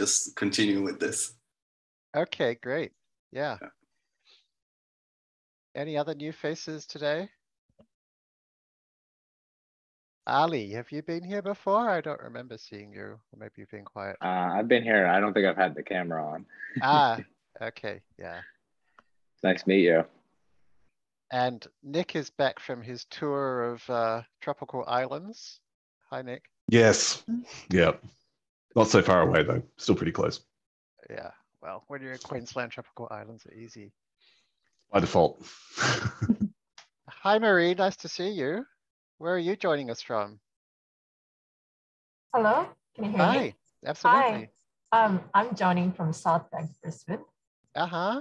just continue with this. Okay, great. Yeah. Yeah. Any other new faces today? Ali, have you been here before? I don't remember seeing you. Or maybe you've been quiet. Uh, I've been here. I don't think I've had the camera on. Ah, okay, yeah. Nice to meet you. And Nick is back from his tour of uh, tropical islands. Hi, Nick. Yes. Yeah. Not so far away though. Still pretty close Yeah, well, when you're in Queensland, tropical islands are easy. by default. Hi, Marie. Nice to see you. Where are you joining us from? Hello, can you hear Hi, me? absolutely. Um, I'm joining from South Bank, Brisbane. Uh-huh.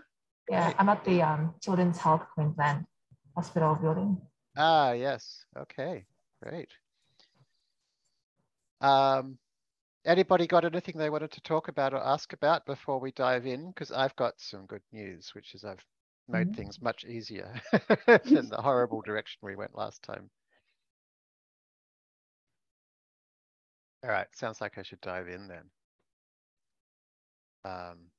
Yeah, Great. I'm at the um, Children's Health Queensland Hospital building. Ah, yes. Okay, great. Um, anybody got anything they wanted to talk about or ask about before we dive in? Because I've got some good news, which is I've made Mhm. things much easier than the horrible direction we went last time. All right, sounds like I should dive in then. Um,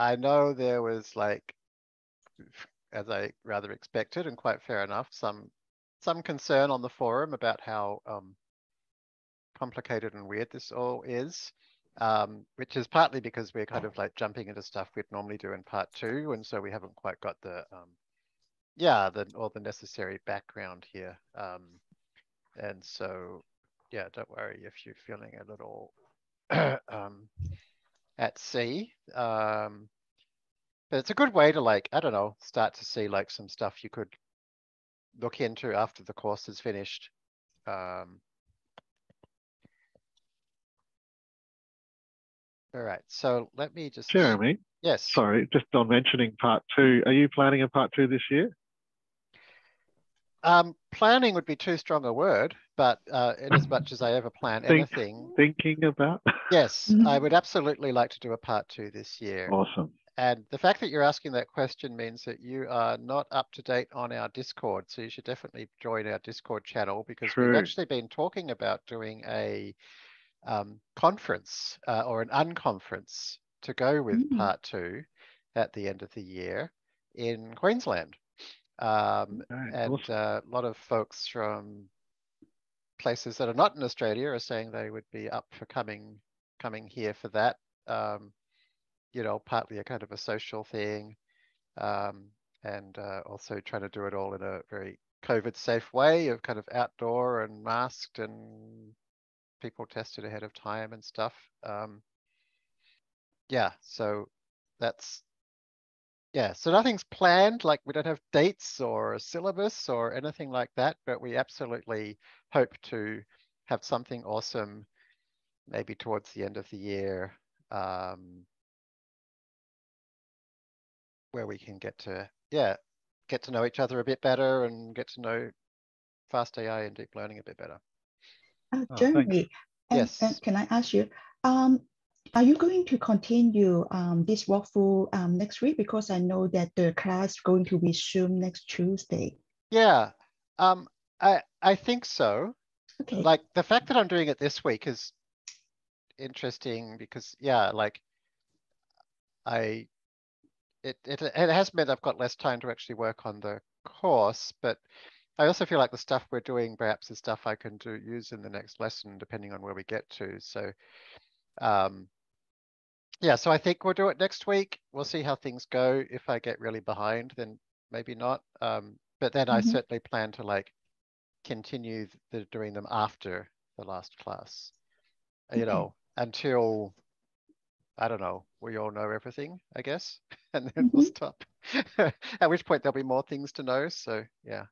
I know there was like, as I rather expected and quite fair enough, some some concern on the forum about how um, complicated and weird this all is, um, which is partly because we're kind of like jumping into stuff we'd normally do in part two, and so we haven't quite got the um, yeah the all the necessary background here. Um, and so yeah, don't worry if you're feeling a little um, at sea. Um, but it's a good way to like, I don't know, start to see like some stuff you could look into after the course is finished. Um, all right, so let me just. Jeremy, Yes. sorry, just on mentioning part two, are you planning a part two this year? Um, planning would be too strong a word, but uh, in as much as I ever plan Think- anything, Thinking about? yes, I would absolutely like to do a part two this year. Awesome. And the fact that you're asking that question means that you are not up to date on our Discord. So you should definitely join our Discord channel because we've actually been talking about doing a um, conference uh, or an unconference to go with Mm. part two at the end of the year in Queensland. Um, and awesome. uh, a lot of folks from places that are not in Australia are saying they would be up for coming coming here for that. Um, you know, partly a kind of a social thing, um, and uh, also trying to do it all in a very COVID safe way of kind of outdoor and masked and people tested ahead of time and stuff. Um, yeah, so that's yeah, so nothing's planned, like we don't have dates or a syllabus or anything like that, but we absolutely hope to have something awesome maybe towards the end of the year um, where we can get to, yeah, get to know each other a bit better and get to know fast AI and deep learning a bit better. Uh, Oh, Jeremy, and, Yes. and can I ask you, um, are you going to continue um, this walkthrough um, next week? Because I know that the class is going to be resume next Tuesday. Yeah, um, I I think so. Okay. Like the fact that I'm doing it this week is interesting because yeah, like I it it it has meant I've got less time to actually work on the course, but I also feel like the stuff we're doing perhaps is stuff I can do use in the next lesson depending on where we get to. So um yeah, so I think we'll do it next week. We'll see how things go. If I get really behind, then maybe not. Um, but then I Mhm. certainly plan to like continue the doing them after the last class. You Okay. know, until I don't know, we all know everything, I guess, and then we'll Mhm. stop. At which point there'll be more things to know. So yeah.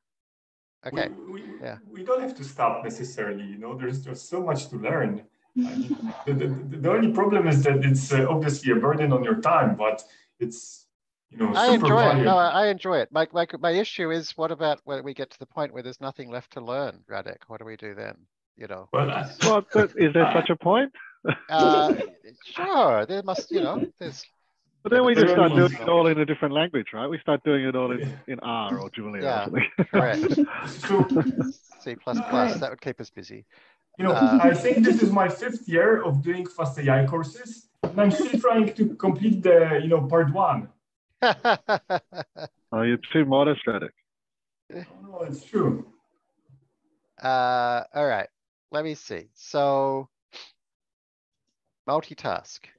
Okay. We, we, yeah. we don't have to stop necessarily, you know, there's just so much to learn. I mean, the, the, the only problem is that it's uh, obviously a burden on your time, but it's, you know, I super enjoy it. valuable. No, I I enjoy it. My, my, my issue is what about when we get to the point where there's nothing left to learn, Radek? What do we do then? You know, Well, I- Well, but is there such a point? uh, sure, there must, you know, there's, But then we just start doing it all in a different language, right? We start doing it all in, in R or Julia Yeah. or correct. So, C plus plus, that would keep us busy. You know, Uh, I think this is my fifth year of doing fast AI courses, and I'm still trying to complete the, you know, part one. Oh, you're too modest at it. Oh, no, it's true. Uh, all right, let me see. So multitask.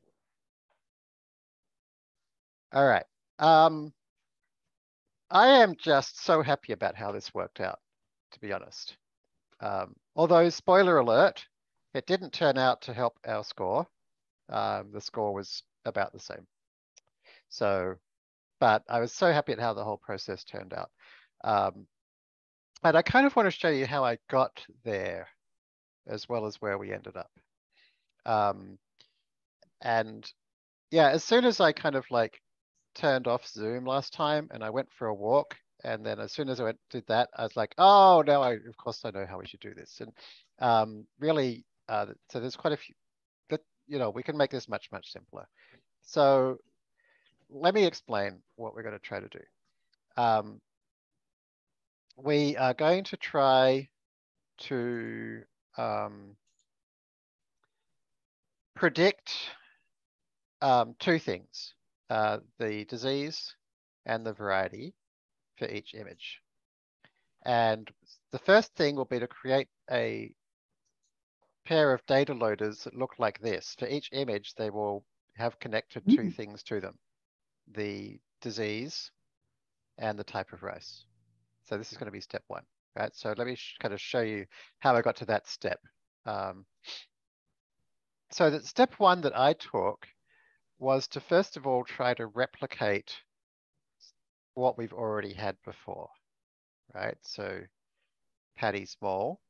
All right, um, I am just so happy about how this worked out, to be honest. Um, although spoiler alert, it didn't turn out to help our score. Um, the score was about the same. So, but I was so happy at how the whole process turned out. Um, and I kind of want to show you how I got there as well as where we ended up. Um, and yeah, as soon as I kind of like turned off Zoom last time and I went for a walk, and then as soon as I went did that, I was like, oh, now I of course I know how we should do this. And um, really, uh, so there's quite a few that you know we can make this much much simpler. So let me explain what we're going to try to do. Um, we are going to try to um, predict um, two things, uh, the disease and the variety for each image. And the first thing will be to create a pair of data loaders that look like this. For each image, they will have connected two Mm. things to them, the disease and the type of rice. So this is going to be step one, right? So let me kind of show you how I got to that step. Um, so that step one that I took was to first of all try to replicate what we've already had before, right? So Paddy Small.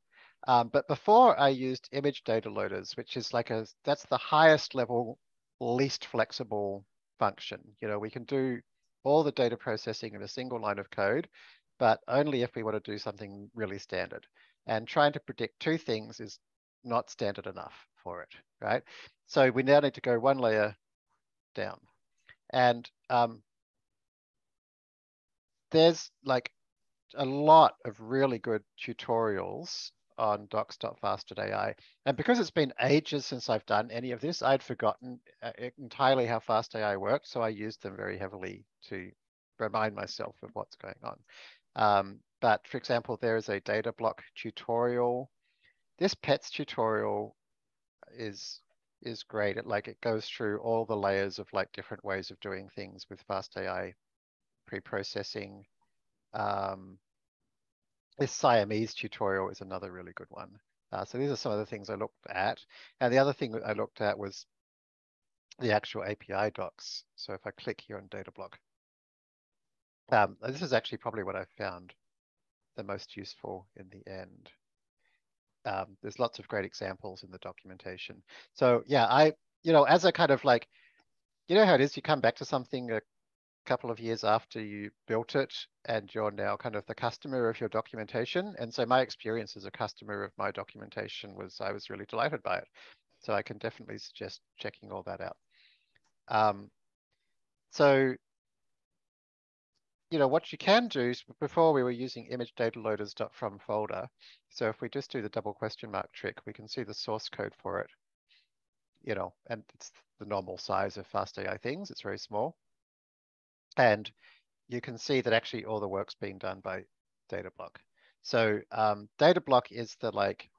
Um, but before I used image data loaders, which is like a, that's the highest level, least flexible function. You know, we can do all the data processing in a single line of code, but only if we want to do something really standard. And trying to predict two things is not standard enough for it, right? So we now need to go one layer down. And um, there's like a lot of really good tutorials on docs.fast.ai. And because it's been ages since I've done any of this, I'd forgotten uh, entirely how fast AI worked. So I used them very heavily to remind myself of what's going on. Um, but for example, there is a data block tutorial. This pets tutorial is is great. It like it goes through all the layers of like different ways of doing things with fast AI pre-processing. Um, this Siamese tutorial is another really good one. Uh, so these are some of the things I looked at. And the other thing I looked at was the actual API docs. So if I click here on data block, um, this is actually probably what I found the most useful in the end. Um, there's lots of great examples in the documentation. So yeah, I, you know, as a kind of like, you know how it is, you come back to something a couple of years after you built it and you're now kind of the customer of your documentation. And so my experience as a customer of my documentation was I was really delighted by it. So I can definitely suggest checking all that out. Um, so you know, what you can do is before we were using image data loaders from folder. So if we just do the double question mark trick, we can see the source code for it, you know, and it's the normal size of FastAI things. It's very small. And you can see that actually all the work's being done by Datablock. So um, Datablock is the like,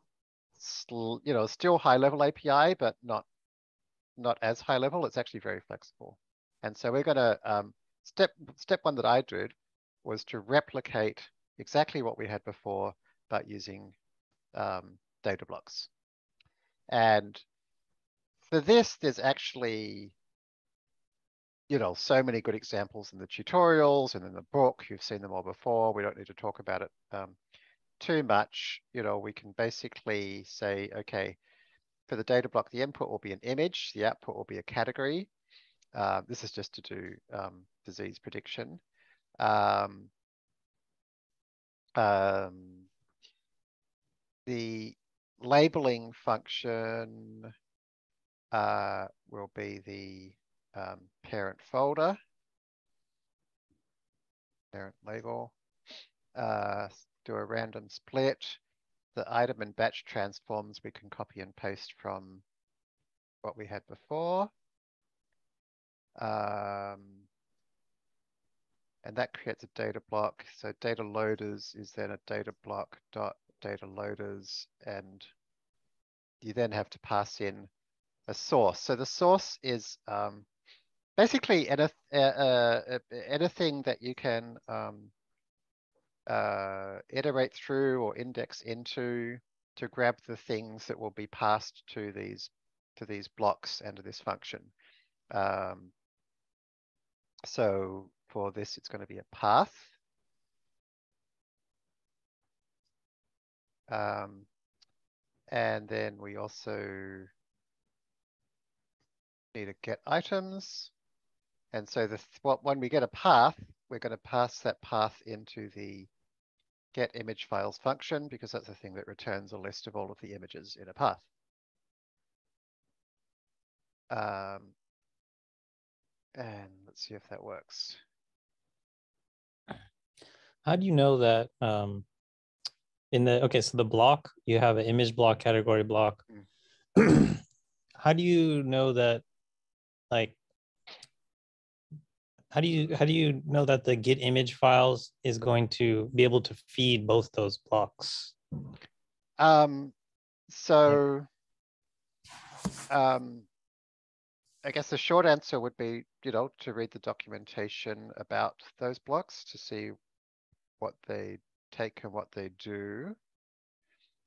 you know, still high level API, but not, not as high level. It's actually very flexible. And so we're going to, um, step step one that I did was to replicate exactly what we had before, but using um, data blocks. And for this, there's actually, you know, so many good examples in the tutorials and in the book. You've seen them all before. We don't need to talk about it um, too much. You know, we can basically say, okay, for the data block, the input will be an image, the output will be a category. Uh, this is just to do um, disease prediction. Um, um, the labeling function uh, will be the um, parent folder, parent label, uh, do a random split. the item and batch transforms we can copy and paste from what we had before. Um, and that creates a data block. So data loaders is then a data block dot data loaders, and you then have to pass in a source. So the source is um, basically any, uh, uh, anything that you can um, uh, iterate through or index into to grab the things that will be passed to these to these blocks and to this function. Um, so for this, it's going to be a path. Um, and then we also need to get items. And so the when we get a path, we're going to pass that path into the get image files function because that's the thing that returns a list of all of the images in a path. Um, and let's see if that works. How do you know that um, in the, okay, so the block, you have an image block, category block. How do you know that, like, how do you, how do you know that the get image files is going to be able to feed both those blocks? Um, so, um, I guess the short answer would be, you know, to read the documentation about those blocks to see what they take and what they do.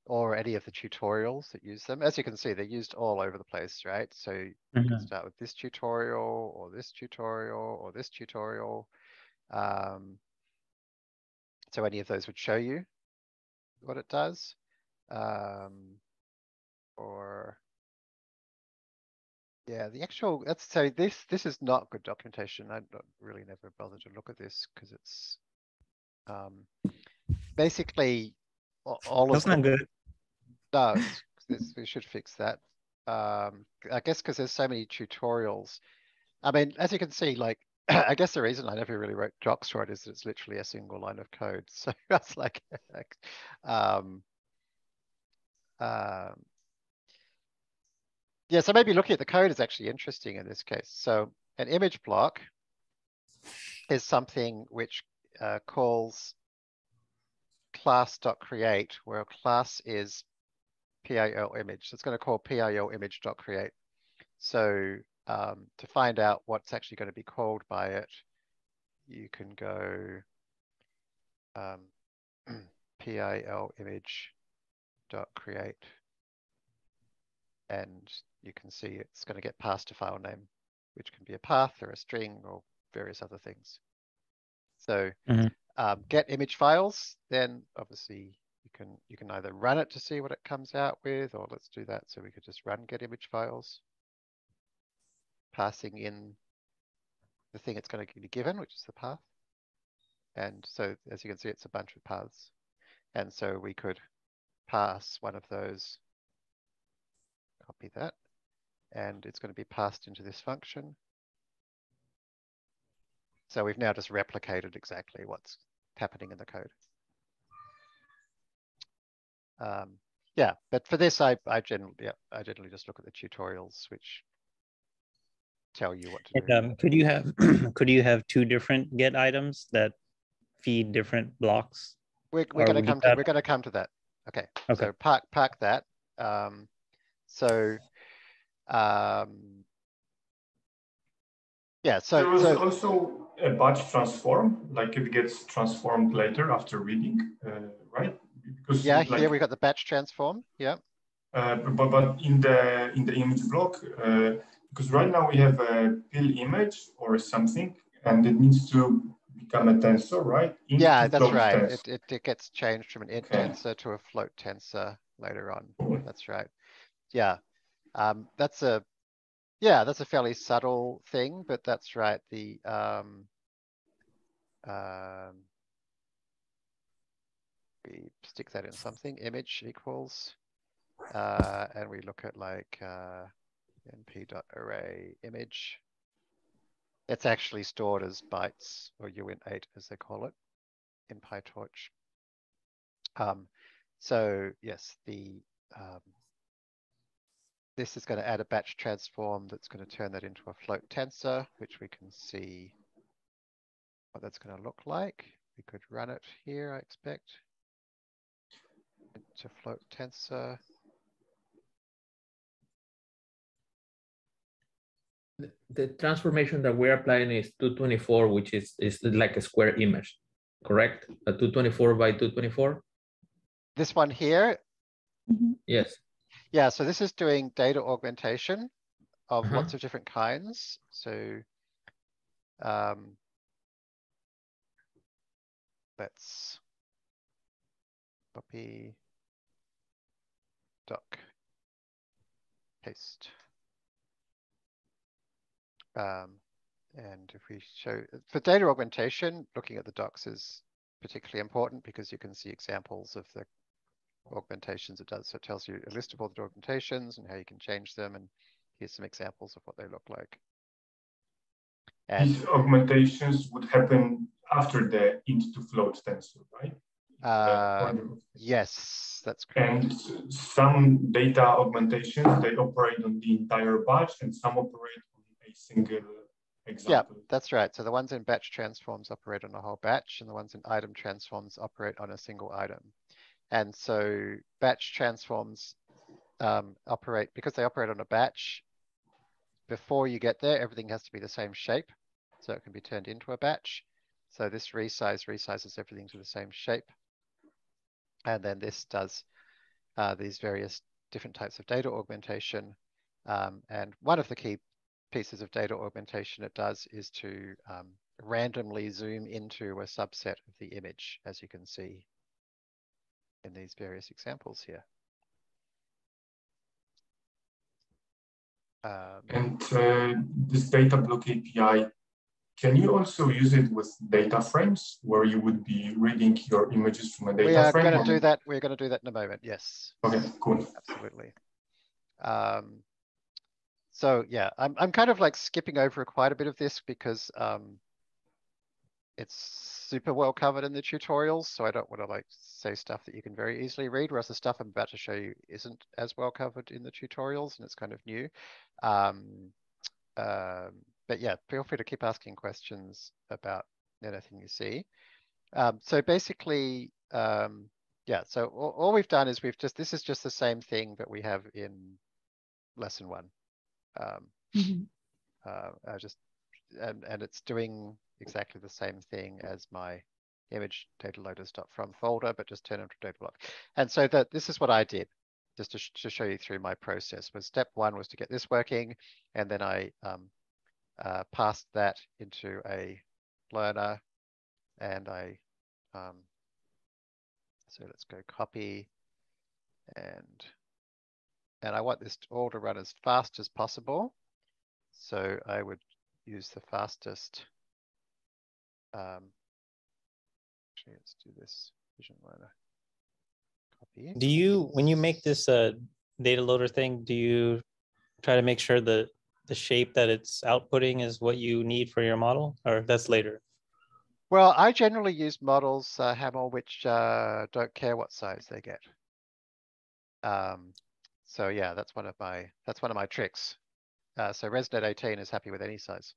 Or any of the tutorials that use them. As you can see, they're used all over the place, right? So you can Mhm. start with this tutorial or this tutorial or this tutorial. Um, so any of those would show you what it does. Um, or yeah, the actual, let's say this, this is not good documentation. I don't really never bothered to look at this because it's um, basically all of That's not good. No, this, we should fix that. Um, I guess because there's so many tutorials. I mean, as you can see, like, I guess the reason I never really wrote docs it is that it's literally a single line of code. So that's like, um, um, yeah, so maybe looking at the code is actually interesting in this case. So an image block is something which uh, calls class.create, where class is PIL image. So it's going to call PIL image.create. So um, to find out what's actually going to be called by it, you can go um, PIL image.create and you can see it's going to get passed a file name, which can be a path or a string or various other things. So Mhm. um, get image files, then obviously you can you can either run it to see what it comes out with, or let's do that. So we could just run get image files, passing in the thing it's going to be given, which is the path. And so as you can see, it's a bunch of paths. And so we could pass one of those Copy that. And it's going to be passed into this function. So we've now just replicated exactly what's happening in the code. Um, yeah, but for this, I, I generally, yeah, I generally just look at the tutorials, which tell you what to And, do. um, could you have, could you have two different get items that feed different blocks? We're, we're gonna come to, we're gonna come to that. Okay, Okay. so park, park that. Um, so, um, yeah, so, there was so, also a batch transform, like it gets transformed later after reading, uh, right? Because yeah, like, here we got the batch transform. Yeah. Uh, but, but in the in the image block, uh, because right now we have a pill image or something, and it needs to become a tensor, right? Int Yeah, that's right. It, it, it gets changed from an int Okay. tensor to a float tensor later on. Cool. That's right. Yeah. Um, that's a, yeah, that's a fairly subtle thing, but that's right. The, um, um, we stick that in something, image equals, uh, and we look at like, uh, np.array image. It's actually stored as bytes or uint8 as they call it in PyTorch. Um, So yes, the um, this is going to add a batch transform that's going to turn that into a float tensor, which we can see what that's going to look like. We could run it here, I expect. To float tensor. The- The transformation that we're applying is two twenty-four, which is, is like a square image, correct? A two twenty-four by two twenty-four? This one here, Mhm. Yes, yeah, so this is doing data augmentation of Uh-huh. lots of different kinds, so. Um. Let's. Copy. Doc. Paste. Um, and if we show, for data augmentation, looking at the docs is particularly important because you can see examples of the augmentations it does. So it tells you a list of all the augmentations and how you can change them. And here's some examples of what they look like. And These augmentations would happen after the int to float tensor, right? uh, yes, that's correct. And some data augmentations, they operate on the entire batch and some operate on a single example. Yeah, That's right. So the ones in batch transforms operate on a whole batch and the ones in item transforms operate on a single item. And so batch transforms um, operate, because they operate on a batch, before you get there, everything has to be the same shape. So it can be turned into a batch. So this resize resizes everything to the same shape. And then this does uh, these various different types of data augmentation. Um, and one of the key pieces of data augmentation it does is to um, randomly zoom into a subset of the image, as you can see in these various examples here. Um, And uh, this data block API, can you also use it with data frames where you would be reading your images from a data frame? we are frame? going to do that. We're going to do that in a moment. Yes, Okay, cool. absolutely. Um, so yeah, I'm I'm kind of like skipping over quite a bit of this because um, it's super well covered in the tutorials. So I don't want to like say stuff that you can very easily read, whereas the stuff I'm about to show you isn't as well covered in the tutorials and it's kind of new. Um, um, but yeah, feel free to keep asking questions about anything you see. Um, so basically, um, yeah, so all, all we've done is we've just, this is just the same thing that we have in lesson one. Um, Mhm. uh, I just, and, and it's doing exactly the same thing as my image data loaders.from folder, but just turn into a data block. And so that this is what I did, just to, sh- to show you through my process. Was step one was to get this working, and then I um, uh, passed that into a learner, and I, um, so let's go copy, and and I want this all to run as fast as possible. So I would use the fastest. Um, actually, let's do this vision. Copy. Do you, when you make this uh, data loader thing, do you try to make sure that the shape that it's outputting is what you need for your model, or that's later? Well, I generally use models, uh, Hamel, which uh, don't care what size they get. Um, so yeah, that's one of my that's one of my tricks. Uh, so ResNet 18 is happy with any size.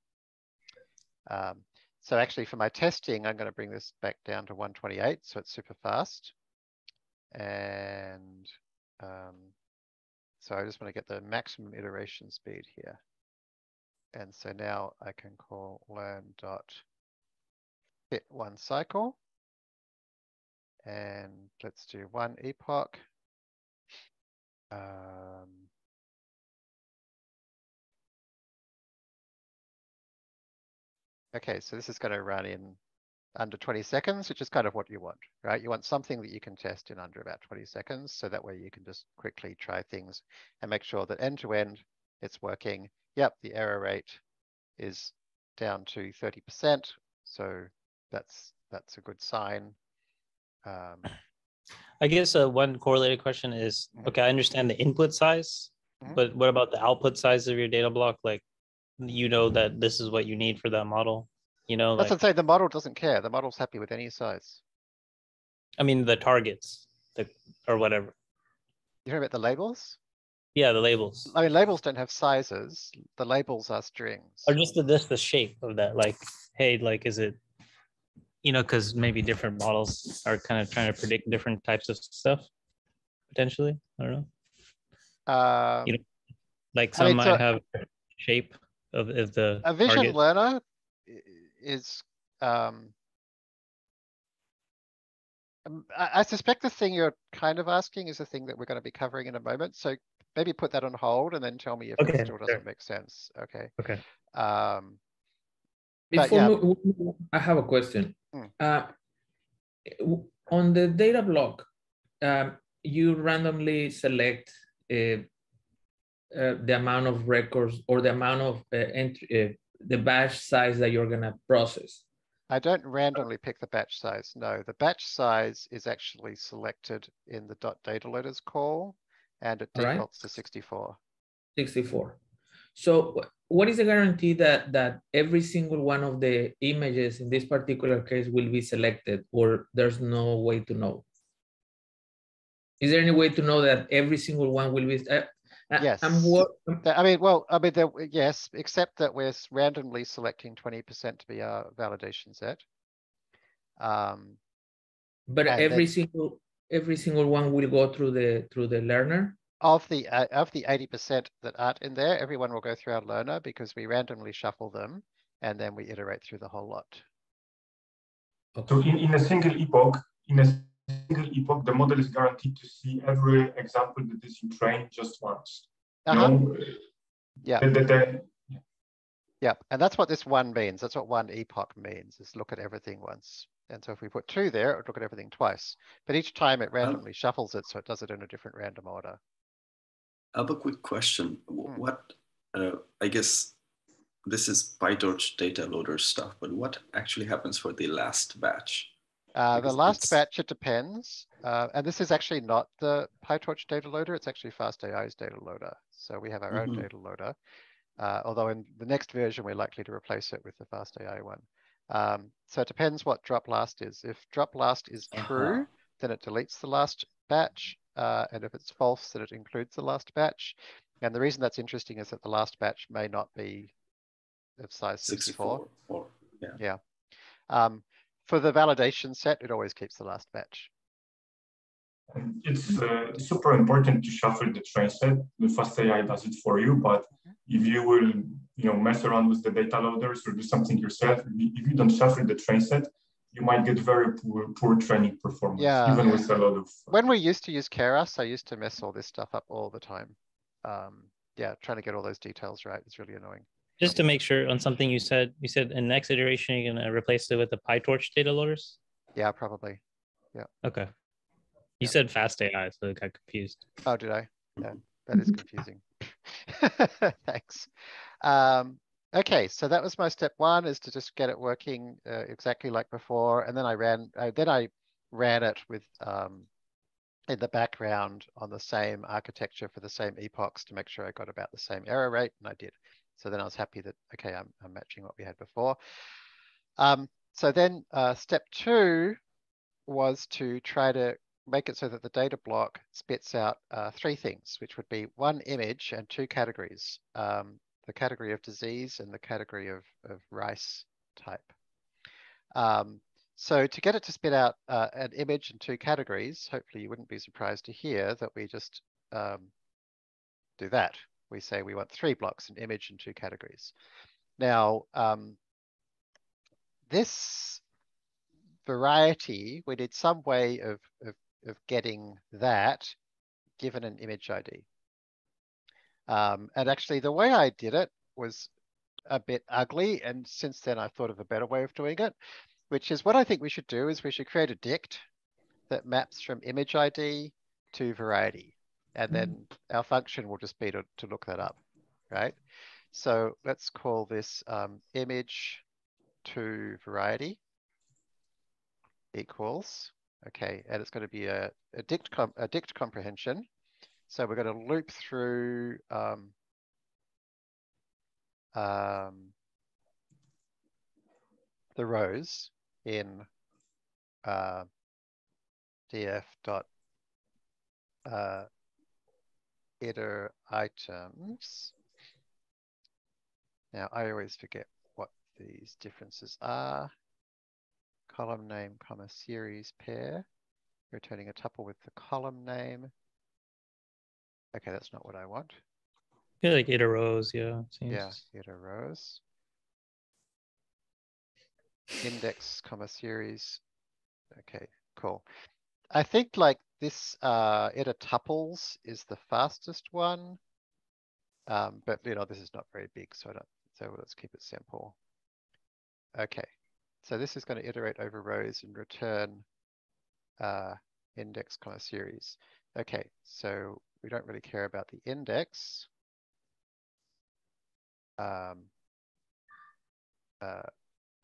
Um, so actually, for my testing, I'm going to bring this back down to 128, so it's super fast. And um, so I just want to get the maximum iteration speed here. And so now I can call learn dot fit one cycle. And let's do one epoch. Um, okay, so this is going to run in under 20 seconds, which is kind of what you want, right? You want something that you can test in under about 20 seconds. So that way you can just quickly try things and make sure that end to end it's working. Yep, the error rate is down to 30%. So that's that's a good sign. Um, I guess uh, one correlated question is, Mhm. okay, I understand the input size, Mhm. but what about the output size of your data block? Like, you know that this is what you need for that model. You know, that's like, what I'm saying. The model doesn't care. The model's happy with any size. I mean, the targets the or whatever. You heard about the labels? Yeah, the labels. I mean, labels don't have sizes. The labels are strings. Or just the this the shape of that. Like, hey, like is it you know, because maybe different models are kind of trying to predict different types of stuff, potentially. I don't know. Um, You know, Like I some mean, might so- have shape of if the a vision target. learner is, um. um, I, I suspect the thing you're kind of asking is the thing that we're gonna be covering in a moment, so maybe put that on hold and then tell me if Okay, it still doesn't make sense, okay? Okay. Um, Before yeah. we- we move, I have a question. Hmm. Uh, on the data block, um, you randomly select uh, uh, the amount of records or the amount of uh, entry, uh, the batch size that you're gonna process. I don't randomly pick the batch size, no, the batch size is actually selected in the dot data loaders call. And it defaults to sixty-four. 64. So what is the guarantee that that every single one of the images in this particular case will be selected or there's no way to know? Is there any way to know that every single one will be? Uh, I- Yes. I'm wor- Th- I mean, well, I mean, there, yes, except that we're randomly selecting twenty percent to be our validation set. Um, but every then- single every single one will go through the through the learner. of the, uh, of the eighty percent that aren't in there, everyone will go through our learner because we randomly shuffle them. And then we iterate through the whole lot. So in, in a single epoch, in a single epoch, the model is guaranteed to see every example that is in train just once. Uh-huh, know, yeah, the- the- the- yeah, and that's what this one means. That's what one epoch means, is look at everything once. And so if we put two there, it would look at everything twice. But each time it randomly shuffles it, so it does it in a different random order. I have a quick question. Hmm. What, uh, I guess this is PyTorch data loader stuff, but what actually happens for the last batch? Uh, the last it's- batch, it depends. Uh, and this is actually not the PyTorch data loader, it's actually FastAI's data loader. So we have our own Mhm. data loader. Uh, although in the next version, we're likely to replace it with the FastAI one. Um, so it depends what drop last is. If drop last is true, Uh-huh. then it deletes the last batch. Uh, and if it's false, then it includes the last batch. And the reason that's interesting is that the last batch may not be of size sixty-four. 64 or, yeah. Um, for the validation set, it always keeps the last batch. It's uh, super important to shuffle the train set. The fast AI does it for you, but if you will, you know, mess around with the data loaders or do something yourself, if you- if you don't shuffle the train set, you might get very poor, poor training performance, Yeah. even with a lot of. When we used to use Keras, I used to mess all this stuff up all the time. Um, yeah, trying to get all those details right is really annoying. Just to make sure on something you said, you said in next iteration you're gonna replace it with the PyTorch data loaders. Yeah, probably. Yeah. Okay. You Yeah. said fast AI, so I got confused. Oh, did I? Yeah, that is confusing. Thanks. Um, okay, so that was my step one is to just get it working uh, exactly like before. And then I ran, uh, then I ran it with um, in the background on the same architecture for the same epochs to make sure I got about the same error rate, and I did. So then I was happy that, okay, I'm, I'm matching what we had before. Um, so then uh, step two was to try to make it so that the data block spits out uh, three things, which would be one image and two categories, um, the category of disease and the category of, of rice type. Um, so to get it to spit out uh, an image and two categories, hopefully you wouldn't be surprised to hear that we just um, do that. We say we want three blocks, an image and two categories. Now, um, this variety, we need some way of, of, of getting that given an image ID. Um, and actually the way I did it was a bit ugly. And since then I've thought of a better way of doing it, which is what I think we should do is we should create a dict that maps from image ID to variety. And then our function will just be to, to look that up, right? So let's call this um, image to variety equals, okay, and it's going to be a, a dict com a dict comprehension. So we're going to loop through um, um, the rows in uh, df dot uh, iter items. Now I always forget what these differences are. Column name, comma series pair, returning a tuple with the column name. Okay, that's not what I want. Yeah, like iter rows, yeah. Seems... Yeah, iter rows. Index, comma series. Okay, cool. I think like this uh, iter tuples is the fastest one. Um, but you know, this is not very big, so I don't, so let's keep it simple. Okay, so this is going to iterate over rows and return uh, index of series. Okay, so we don't really care about the index. Um, uh,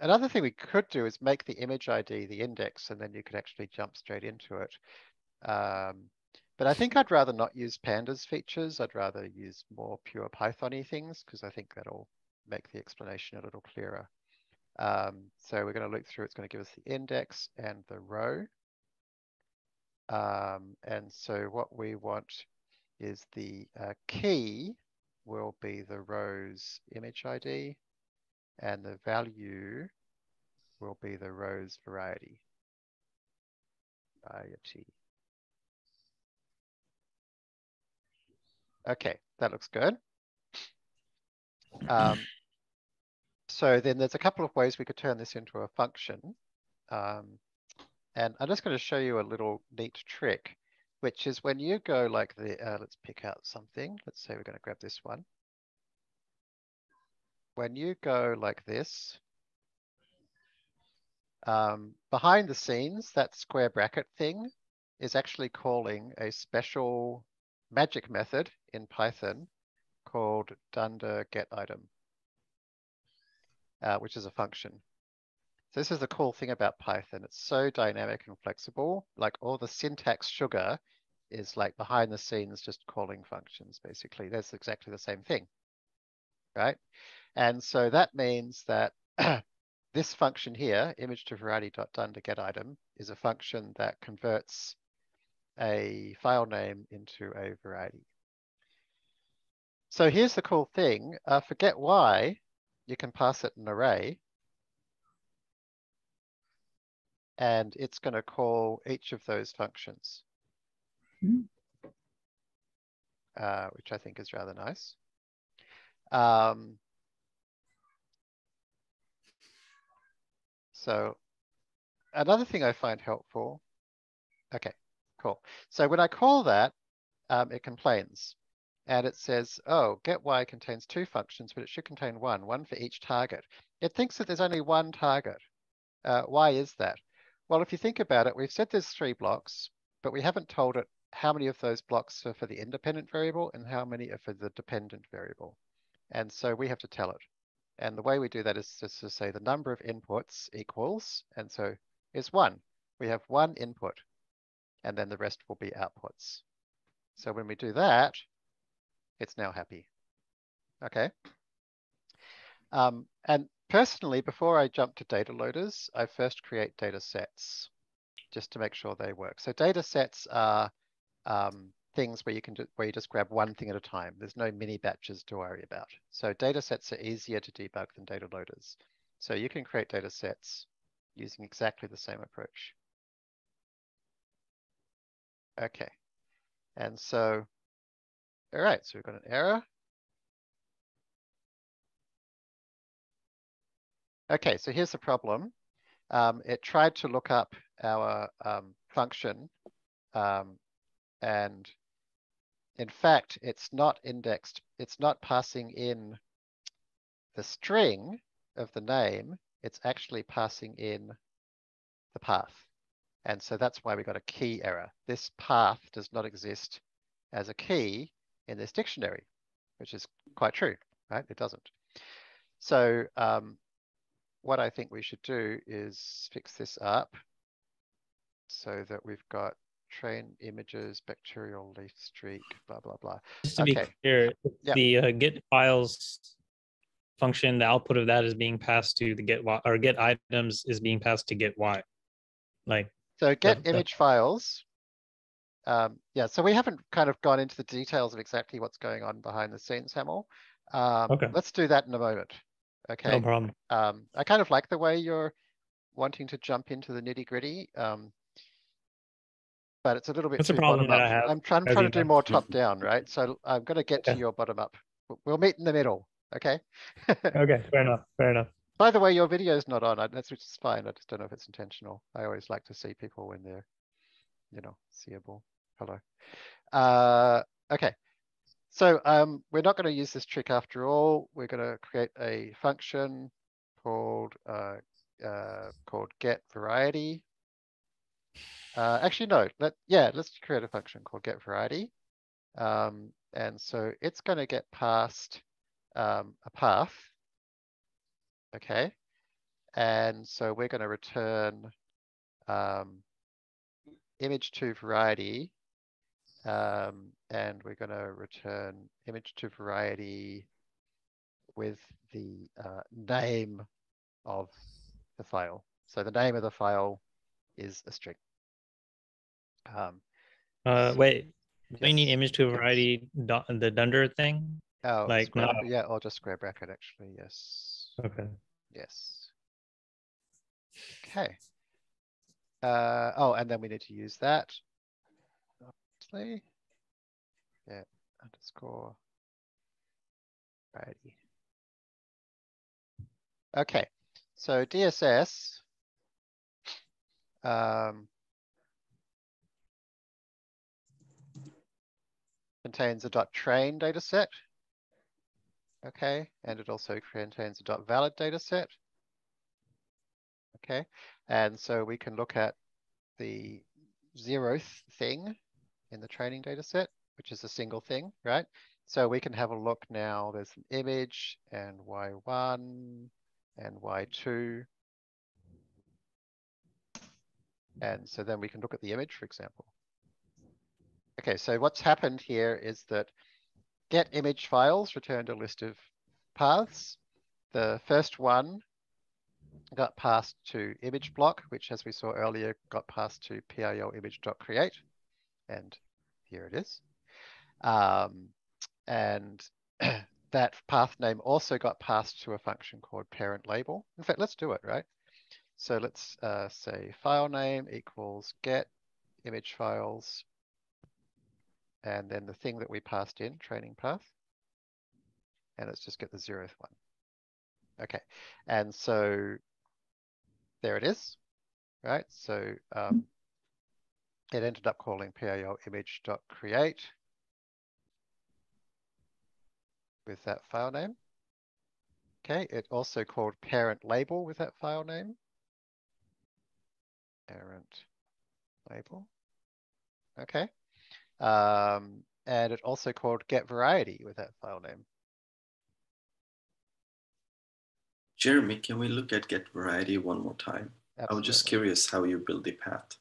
another thing we could do is make the image ID the index, and then you could actually jump straight into it. Um, but I think I'd rather not use pandas features. I'd rather use more pure Python-y things because I think that'll make the explanation a little clearer. Um, so we're going to look through, it's going to give us the index and the row. Um, and so what we want is the uh, key will be the row's image ID and the value will be the row's variety. Variety. Okay, that looks good. Um, so then there's a couple of ways we could turn this into a function. Um, and I'm just going to show you a little neat trick, which is when you go like the, uh, let's pick out something. Let's say we're going to grab this one. When you go like this, um, behind the scenes, that square bracket thing is actually calling a special magic method in Python called dunder get item, uh, which is a function. So this is the cool thing about Python. It's so dynamic and flexible. Like all the syntax sugar is like behind the scenes just calling functions, basically. That's exactly the same thing, right? And so that means that this function here, image to variety dot dunder get item, is a function that converts a file name into a variety. So here's the cool thing. Uh, for get y, you can pass it an array. And it's going to call each of those functions, Mm. uh, which I think is rather nice. Um, so another thing I find helpful, okay, Cool. So when I call that, um, it complains. And it says, oh, get y contains two functions, but it should contain one, one for each target. It thinks that there's only one target. Uh, why is that? Well, if you think about it, we've said there's three blocks, but we haven't told it how many of those blocks are for the independent variable and how many are for the dependent variable. And so we have to tell it. And the way we do that is just to say the number of inputs equals, and so is one. We have one input and then the rest will be outputs. So when we do that, it's now happy. Okay. Um, and personally, before I jump to data loaders, I first create data sets just to make sure they work. So data sets are um, things where you can where you just grab one thing at a time. There's no mini batches to worry about. So data sets are easier to debug than data loaders. So you can create data sets using exactly the same approach. Okay. And so, all right, so we've got an error. Okay, so here's the problem. Um, it tried to look up our um, function um, and in fact, it's not indexed. It's not passing in the string of the name. It's actually passing in the path. And so that's why we got a key error. This path does not exist as a key in this dictionary, which is quite true, right? It doesn't. So um, what I think we should do is fix this up so that we've got train images, bacterial leaf streak, blah, blah, blah. Just to okay. be clear, yeah. the uh, get files function, the output of that is being passed to the get or get items is being passed to get y. Like so get image files um, yeah, so we haven't kind of gone into the details of exactly what's going on behind the scenes, Hamel. Um, Okay. Let's do that in a moment. Okay. No problem. um, I kind of like the way you're wanting to jump into the nitty gritty. Um, but it's a little bit That's a problem bottom that up. I have, I'm trying, trying to do know. more top down, right? So I'm gonna get to your bottom up. We'll meet in the middle, okay? Okay, fair enough, fair enough. By the way, your video is not on. That's which is fine. I just don't know if it's intentional. I always like to see people when they're, you know, seeable. Hello. Uh, okay. So um, we're not going to use this trick after all. We're going to create a function called uh, uh, called get variety. Uh, actually, no. Let yeah, let's create a function called get variety. Um, and so it's going to get passed um, a path. Okay. And so we're going to return um, image to variety. Um, and we're going to return image to variety with the uh, name of the file. So the name of the file is a string. Um, Uh, So- wait, do we need image to variety, the dunder thing? oh, like square- not- yeah, or just square bracket actually. Yes. Okay. Yes. Okay. Uh, oh, and then we need to use that. Yeah, underscore. Righty. Okay, so DSS. Um, contains a dot train data set. Okay, and it also contains a dot valid data set. Okay, and so we can look at the zeroth thing in the training data set, which is a single thing, right? So we can have a look now. There's an image and y1 and y2. And so then we can look at the image, for example. Okay, so what's happened here is that get image files returned a list of paths. The first one got passed to image block, which as we saw earlier, got passed to PIL image.create. And here it is. Um, and that path name also got passed to a function called parent label. In fact, let's do it, right? So let's uh, say file name equals get image files. And then the thing that we passed in, training path. And let's just get the zeroth one. Okay, and so there it is, right? So um, it ended up calling PIL image.create with that file name. Okay, it also called parent label with that file name. Parent label. Okay. Um, and it also called get variety with that file name. Jeremy, can we look at get variety one more time? I was just curious how you build the path.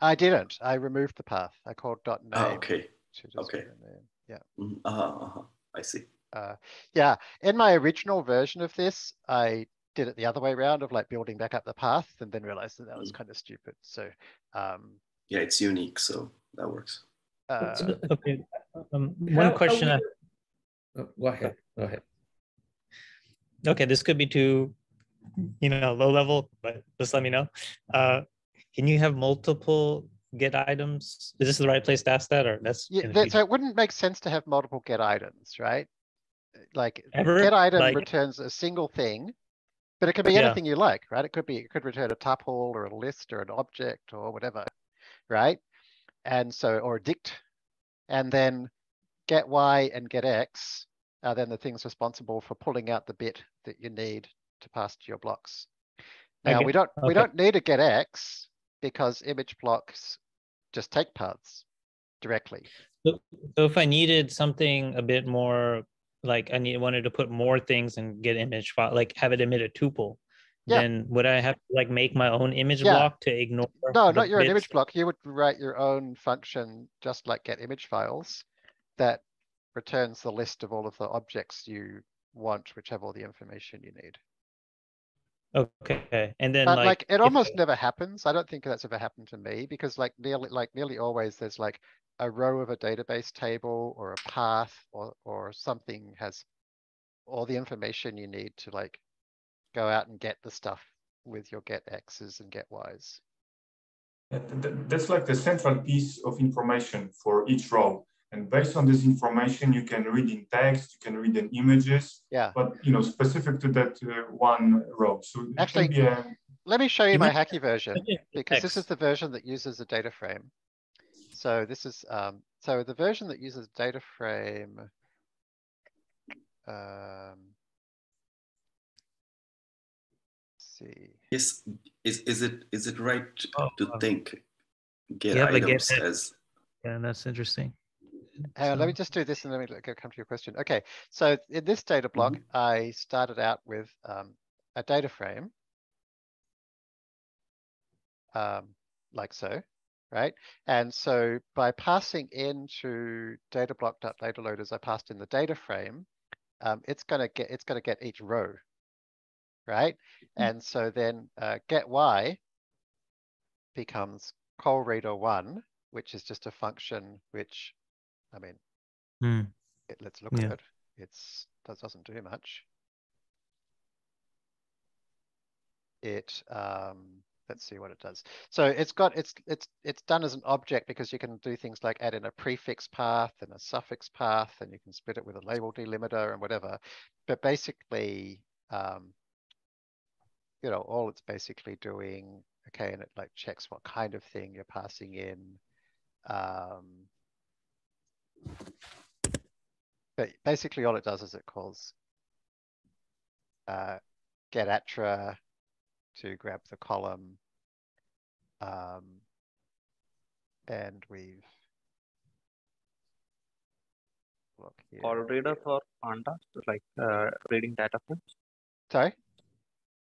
I didn't. I removed the path. I called dot name. Oh, okay. to just okay. name. Yeah. Mhm, Uh-huh, uh-huh. I see. Uh, yeah, in my original version of this, I did it the other way around of like building back up the path and then realized that that was Mm. kind of stupid. So, um, Yeah, it's unique, so that works. uh, Okay, um, one how question. I- we- Oh, Go ahead, go ahead. okay, this could be too, you know, low level, but just let me know. Uh, can you have multiple get items? Is this the right place to ask that, or that's yeah, that, so it wouldn't make sense to have multiple get items, right? Like Ever? get item Like- returns a single thing, but it could be Yeah. anything you like, right? It could be, it could return a tuple or a list or an object or whatever, right? And so, or a dict, and then get Y and get X are then the things responsible for pulling out the bit that you need to pass to your blocks. Now, Okay, we don't, we don't need to get X because image blocks just take paths directly. So so if I needed something a bit more, like I need wanted to put more things and get image file, like have it emit a tuple, Yeah. then would I have to like make my own image Yeah. block to ignore? No, not your own image block. You would write your own function, just like get image files, that returns the list of all of the objects you want, which have all the information you need. Okay, and then But like, like, it if- almost never happens. I don't think that's ever happened to me because like nearly, like nearly always there's like a row of a database table or a path or, or something has all the information you need to like go out and get the stuff with your get X's and get Y's. That- that- That's like the central piece of information for each row. And based on this information, you can read in text, you can read in images, Yeah. but you know, specific to that uh, one row. So Actually, be a, Let me show you my hacky version Yeah, because this is the version that uses a data frame. So this is, um, so the version that uses data frame. Um. let's See, Is is is it is it right Oh, to wow. think get Yeah, but get items as yeah, that's interesting. Hang on, let me just do this and let me come to your question. Okay, so in this data block, I started out with, um, a data frame. Um, like so, right? And so by passing into data block.data loaders, I passed in the data frame. Um, it's gonna get, it's gonna get each row. Right? And so then, uh, get Y becomes ColReader one, which is just a function which, I mean, Hmm. it, let's look Yeah. at it. It's, that doesn't do much. It, um, let's see what it does. So it's got, it's, it's, it's done as an object because you can do things like add in a prefix path and a suffix path, and you can split it with a label delimiter and whatever. But basically, um, you know, all it's basically doing, okay, and it like checks what kind of thing you're passing in. Um, but basically all it does is it calls uh, getattr to grab the column. Um, and we've look here. ColReader for pandas, like uh, reading data frames? Sorry?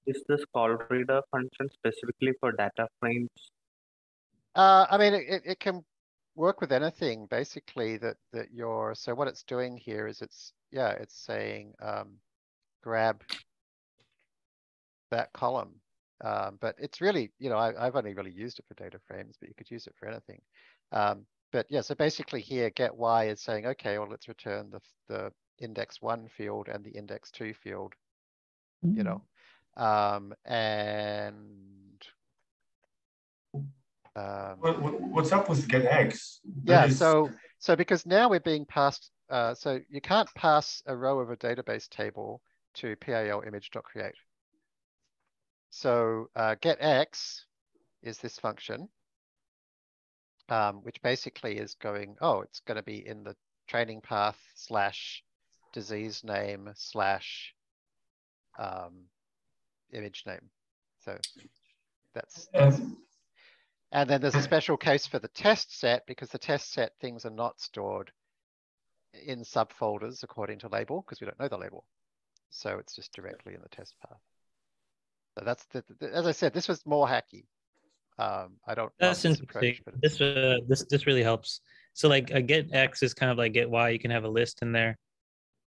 Is this call reader function specifically for data frames? Uh, I mean, it- it can work with anything, basically, that, that you're, so what it's doing here is it's, yeah, it's saying, um, grab that column. Um, but it's really, you know, I, I've only really used it for data frames, but you could use it for anything. Um, but yeah, so basically here, get Y is saying, okay, well, let's return the, the index one field and the index two field, you know, um, and um, what, what- what's up with getX? Yeah, is- so, so because now we're being passed, uh, so you can't pass a row of a database table to PIL image.create. So, uh, getX is this function. Um, which basically is going, oh, it's gonna be in the training path slash disease name slash um, image name. So that's, And and then there's a special case for the test set because the test set things are not stored in subfolders according to label because we don't know the label. So it's just directly in the test path. So that's the, the- as I said, this was more hacky. Um, I don't. That's this interesting. approach, This uh, this this really helps. So like a get X is kind of like get Y. You can have a list in there.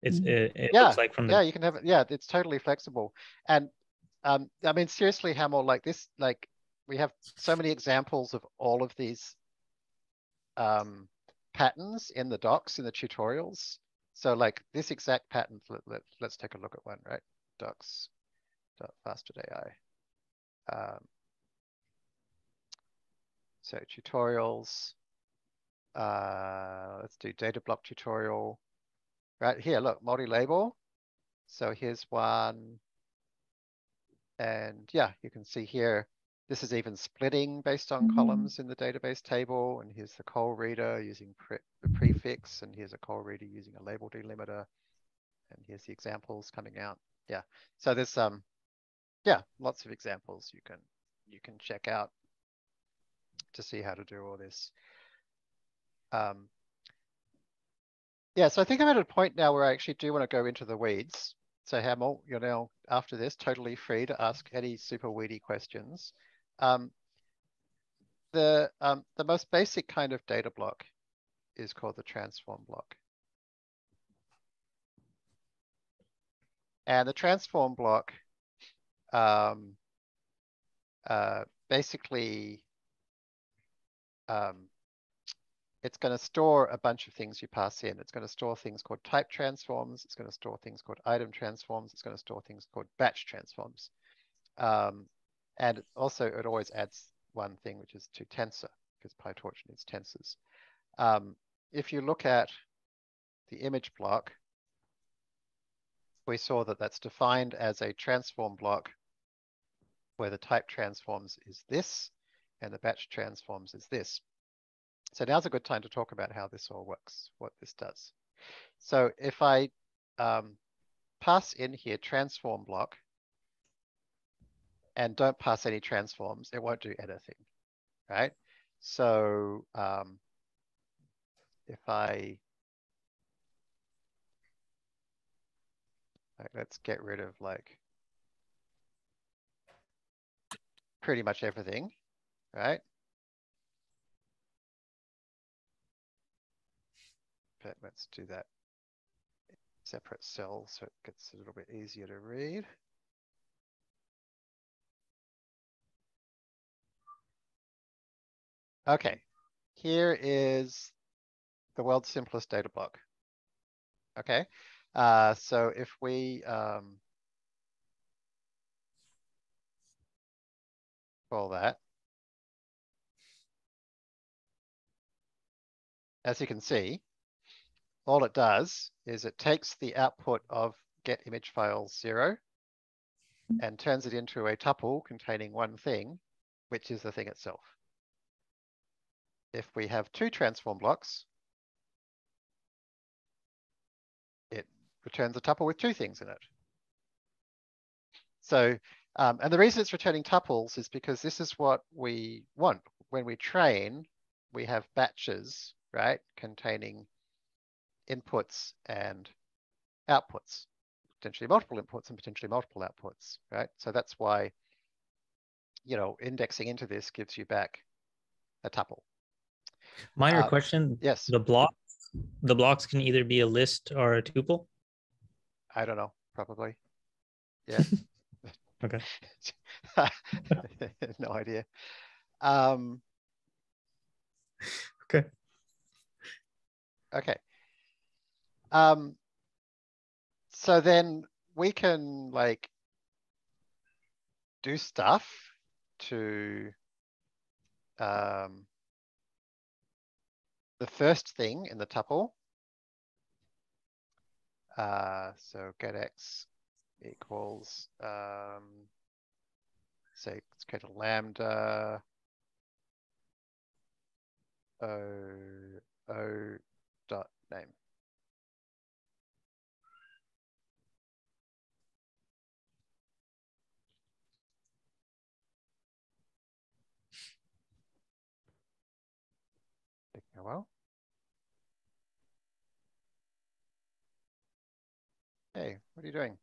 It's Mhm. it, it Yeah, looks like from the Yeah, you can have it. Yeah, it's totally flexible. And um, I mean, seriously, Hamel, like this, like we have so many examples of all of these um, patterns in the docs, in the tutorials. So like this exact pattern, let, let's take a look at one, right? Docs, dot AI. Um, so tutorials, uh, let's do data block tutorial. Right here, look, multi-label. So here's one. And yeah, you can see here, this is even splitting based on Mhm. columns in the database table. And here's the ColReader using pre the prefix, and here's a ColReader using a label delimiter. And here's the examples coming out. Yeah, so there's um, yeah, lots of examples you can you can check out to see how to do all this. Um, yeah, so I think I'm at a point now where I actually do want to go into the weeds. So Hamel, you're now after this totally free to ask any super weedy questions. Um, the um, the most basic kind of data block is called the transform block. And the transform block um, uh, basically, um, it's going to store a bunch of things you pass in. It's going to store things called type transforms. It's going to store things called item transforms. It's going to store things called batch transforms. Um, and also it always adds one thing, which is to tensor, because PyTorch needs tensors. Um, if you look at the image block, we saw that that's defined as a transform block where the type transforms is this and the batch transforms is this. So now's a good time to talk about how this all works, what this does. So if I um, pass in here transform block and don't pass any transforms, it won't do anything, right? So um, if I, let's get rid of like pretty much everything, right? But let's do that separate cell so it gets a little bit easier to read. Okay, here is the world's simplest data block. Okay, uh, so if we um, call that, as you can see, all it does is it takes the output of get image file zero and turns it into a tuple containing one thing, which is the thing itself. If we have two transform blocks, it returns a tuple with two things in it. So, um, and the reason it's returning tuples is because this is what we want. When we train, we have batches, right, containing inputs and outputs, potentially multiple inputs and potentially multiple outputs, right? So that's why, you know, indexing into this gives you back a tuple. Minor Uh, question. Yes, The blocks, the blocks can either be a list or a tuple. I don't know, probably. Yeah. Okay. no idea. Um, Okay. Okay. Um, so then we can like do stuff to um, the first thing in the tuple. Uh, so get x equals, um, say, let's get a lambda o o dot name. Taking Hey, what are you doing?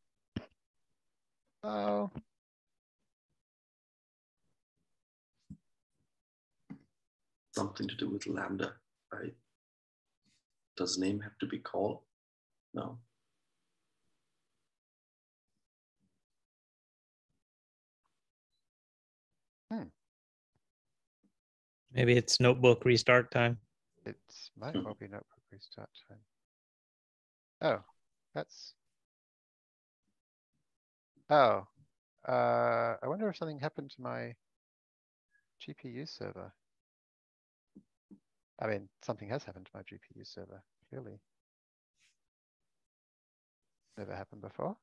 Oh. Something to do with lambda, right? Does name have to be called? No. Hmm. Maybe it's notebook restart time. It's might well be notebook restart time. Oh, that's. Oh, uh, I wonder if something happened to my GPU server. I mean, something has happened to my GPU server, clearly. Never happened before.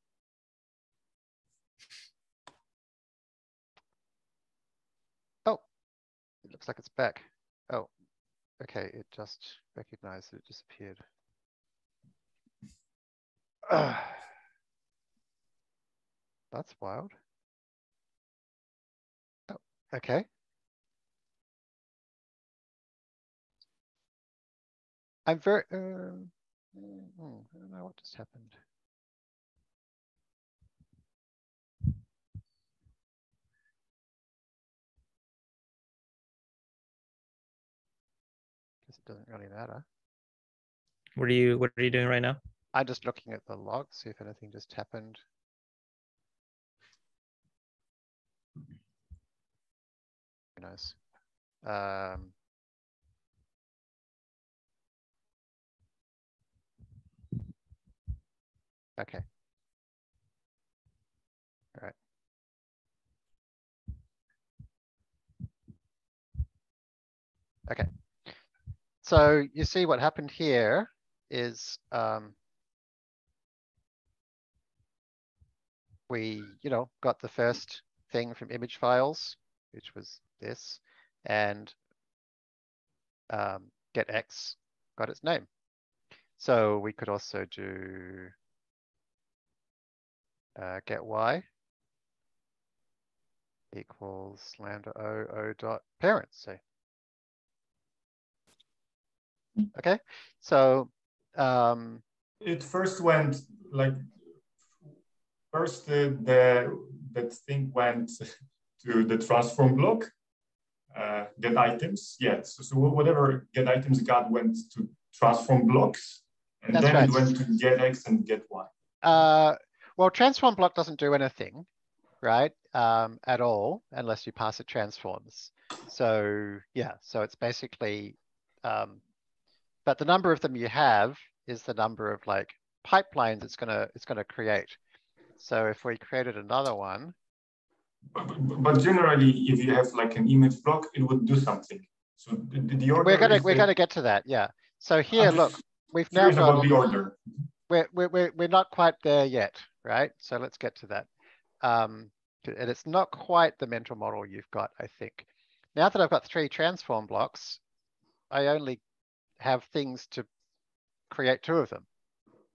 Oh, it looks like it's back. Oh, okay, it just recognized that it disappeared. That's wild. Oh, okay. I'm very, uh, mm, I don't know what just happened. Guess it doesn't really matter. What are you What are you doing right now? I'm just looking at the log, see if anything just happened. Knows? Um, okay. All right. Okay. So you see what happened here is um, we, you know, got the first thing from image files, which was this, and um, get X got its name. So we could also do uh, get Y equals lambda O O dot parents, say. Okay, so um, it first went like first uh, the that thing went to the transform block uh, get items yeah so, so whatever get items got went to transform blocks and That's then right. it went to get x and get y uh, well, transform block doesn't do anything, right? Um, at all, unless you pass it transforms. So yeah, so it's basically, um, but the number of them you have is the number of like pipelines it's gonna it's gonna create. So if we created another one, but, generally if you have like an image block it would do something so the, the- order we're gonna we're the- gonna get to that. Yeah. So here, look, we've now got the order we're, we're, we're, we're not quite there yet, right? So let's get to that. Um, and it's not quite the mental model you've got, I think. Now that I've got three transform blocks, I only have things to create two of them.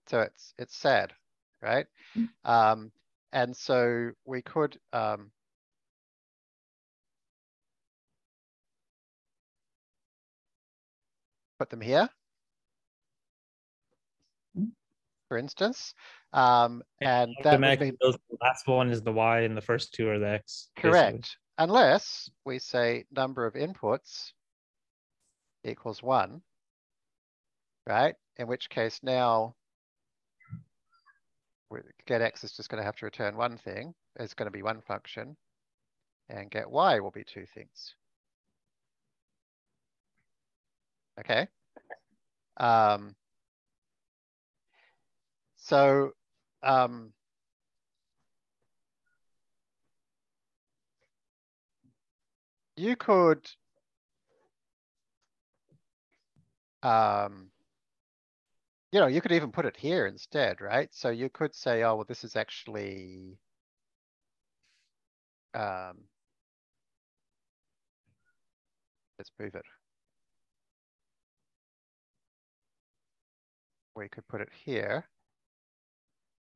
So it's, it's sad, right? Um, and so we could, um, put them here. For instance, um, and that be the last one is the Y and the first two are the X. basically. correct, unless we say number of inputs equals one. Right, in which case now get X is just gonna have to return one thing, it's gonna be one function. And get Y will be two things. Okay. Um. So, um. You could. Um. You know, you could even put it here instead, right? So you could say, oh, well, this is actually. Um. Let's move it. We could put it here.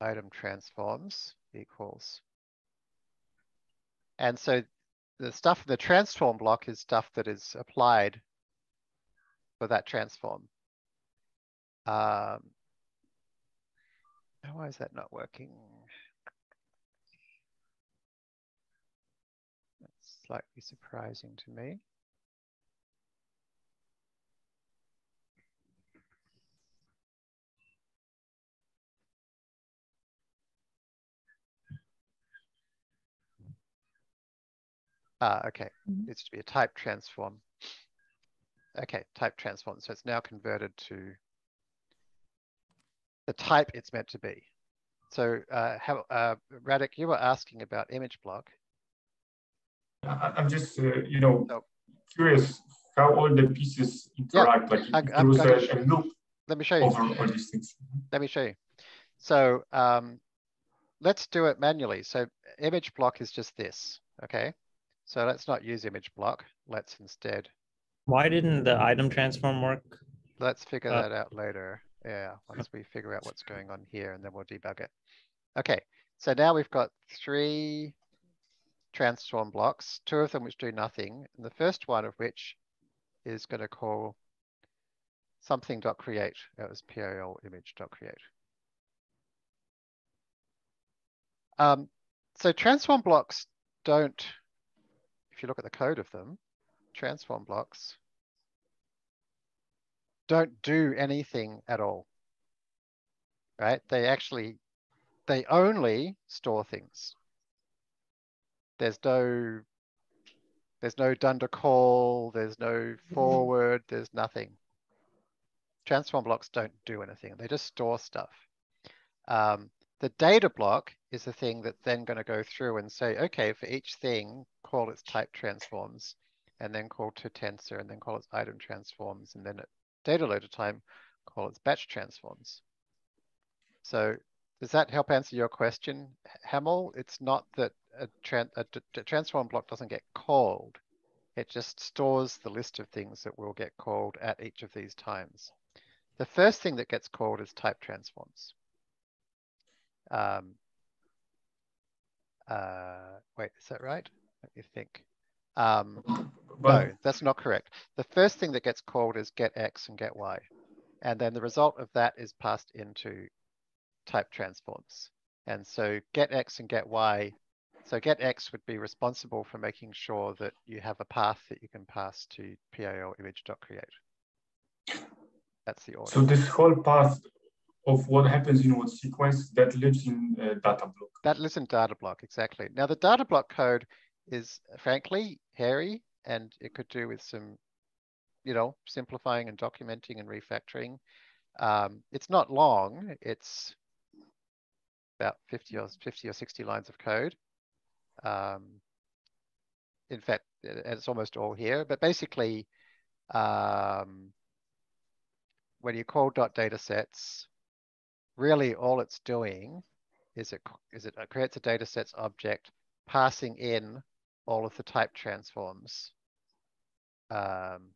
Item transforms equals. And so the stuff in the transform block is stuff that is applied for that transform. Um, why is that not working? That's slightly surprising to me. Ah, okay, needs to be a type transform. Okay, type transform, so it's now converted to the type it's meant to be. So, uh, how, uh, Radek, you were asking about image block. I, I'm just uh, you know Nope. curious how all the pieces interact like I- if there I'm was a, a loop Let me show you. over all these things Let me show you. So, um, let's do it manually. So image block is just this, okay? So let's not use image block. Let's instead, Why didn't the item transform work? let's figure Uh, that out later. Yeah, once we figure out what's going on here and then we'll debug it. Okay, so now we've got three transform blocks, two of them which do nothing, and the first one of which is gonna call something dot create. That was PIL image dot create. Um, so transform blocks don't, if you look at the code of them, transform blocks don't do anything at all. Right? They actually, they only store things. There's no, There's no dunder call, there's no forward, there's nothing. Transform blocks don't do anything. They just store stuff. Um, the data block is the thing that's then going to go through and say, okay, for each thing, call its type transforms, and then call to tensor, and then call its item transforms, and then at data loader time, call its batch transforms. So does that help answer your question, Hamel? It's not that a, a, a transform block doesn't get called. It just stores the list of things that will get called at each of these times. The first thing that gets called is type transforms. Um, uh, wait, is that right? Let me think. Um, no, that's not correct. The first thing that gets called is get X and get Y. And then the result of that is passed into type transforms. And so get X and get Y. So get X would be responsible for making sure that you have a path that you can pass to PIL image.create. That's the order. So this whole path of what happens in what sequence that lives in uh, data block. That lives in data block, exactly. Now the data block code is frankly hairy and it could do with some, you know, simplifying and documenting and refactoring. Um, it's not long. It's about 50 or 50 or 60 lines of code. Um, in fact, it's almost all here, but basically, um, when you call dot data sets, really all it's doing is it, is it creates a data sets object passing in all of the type transforms um,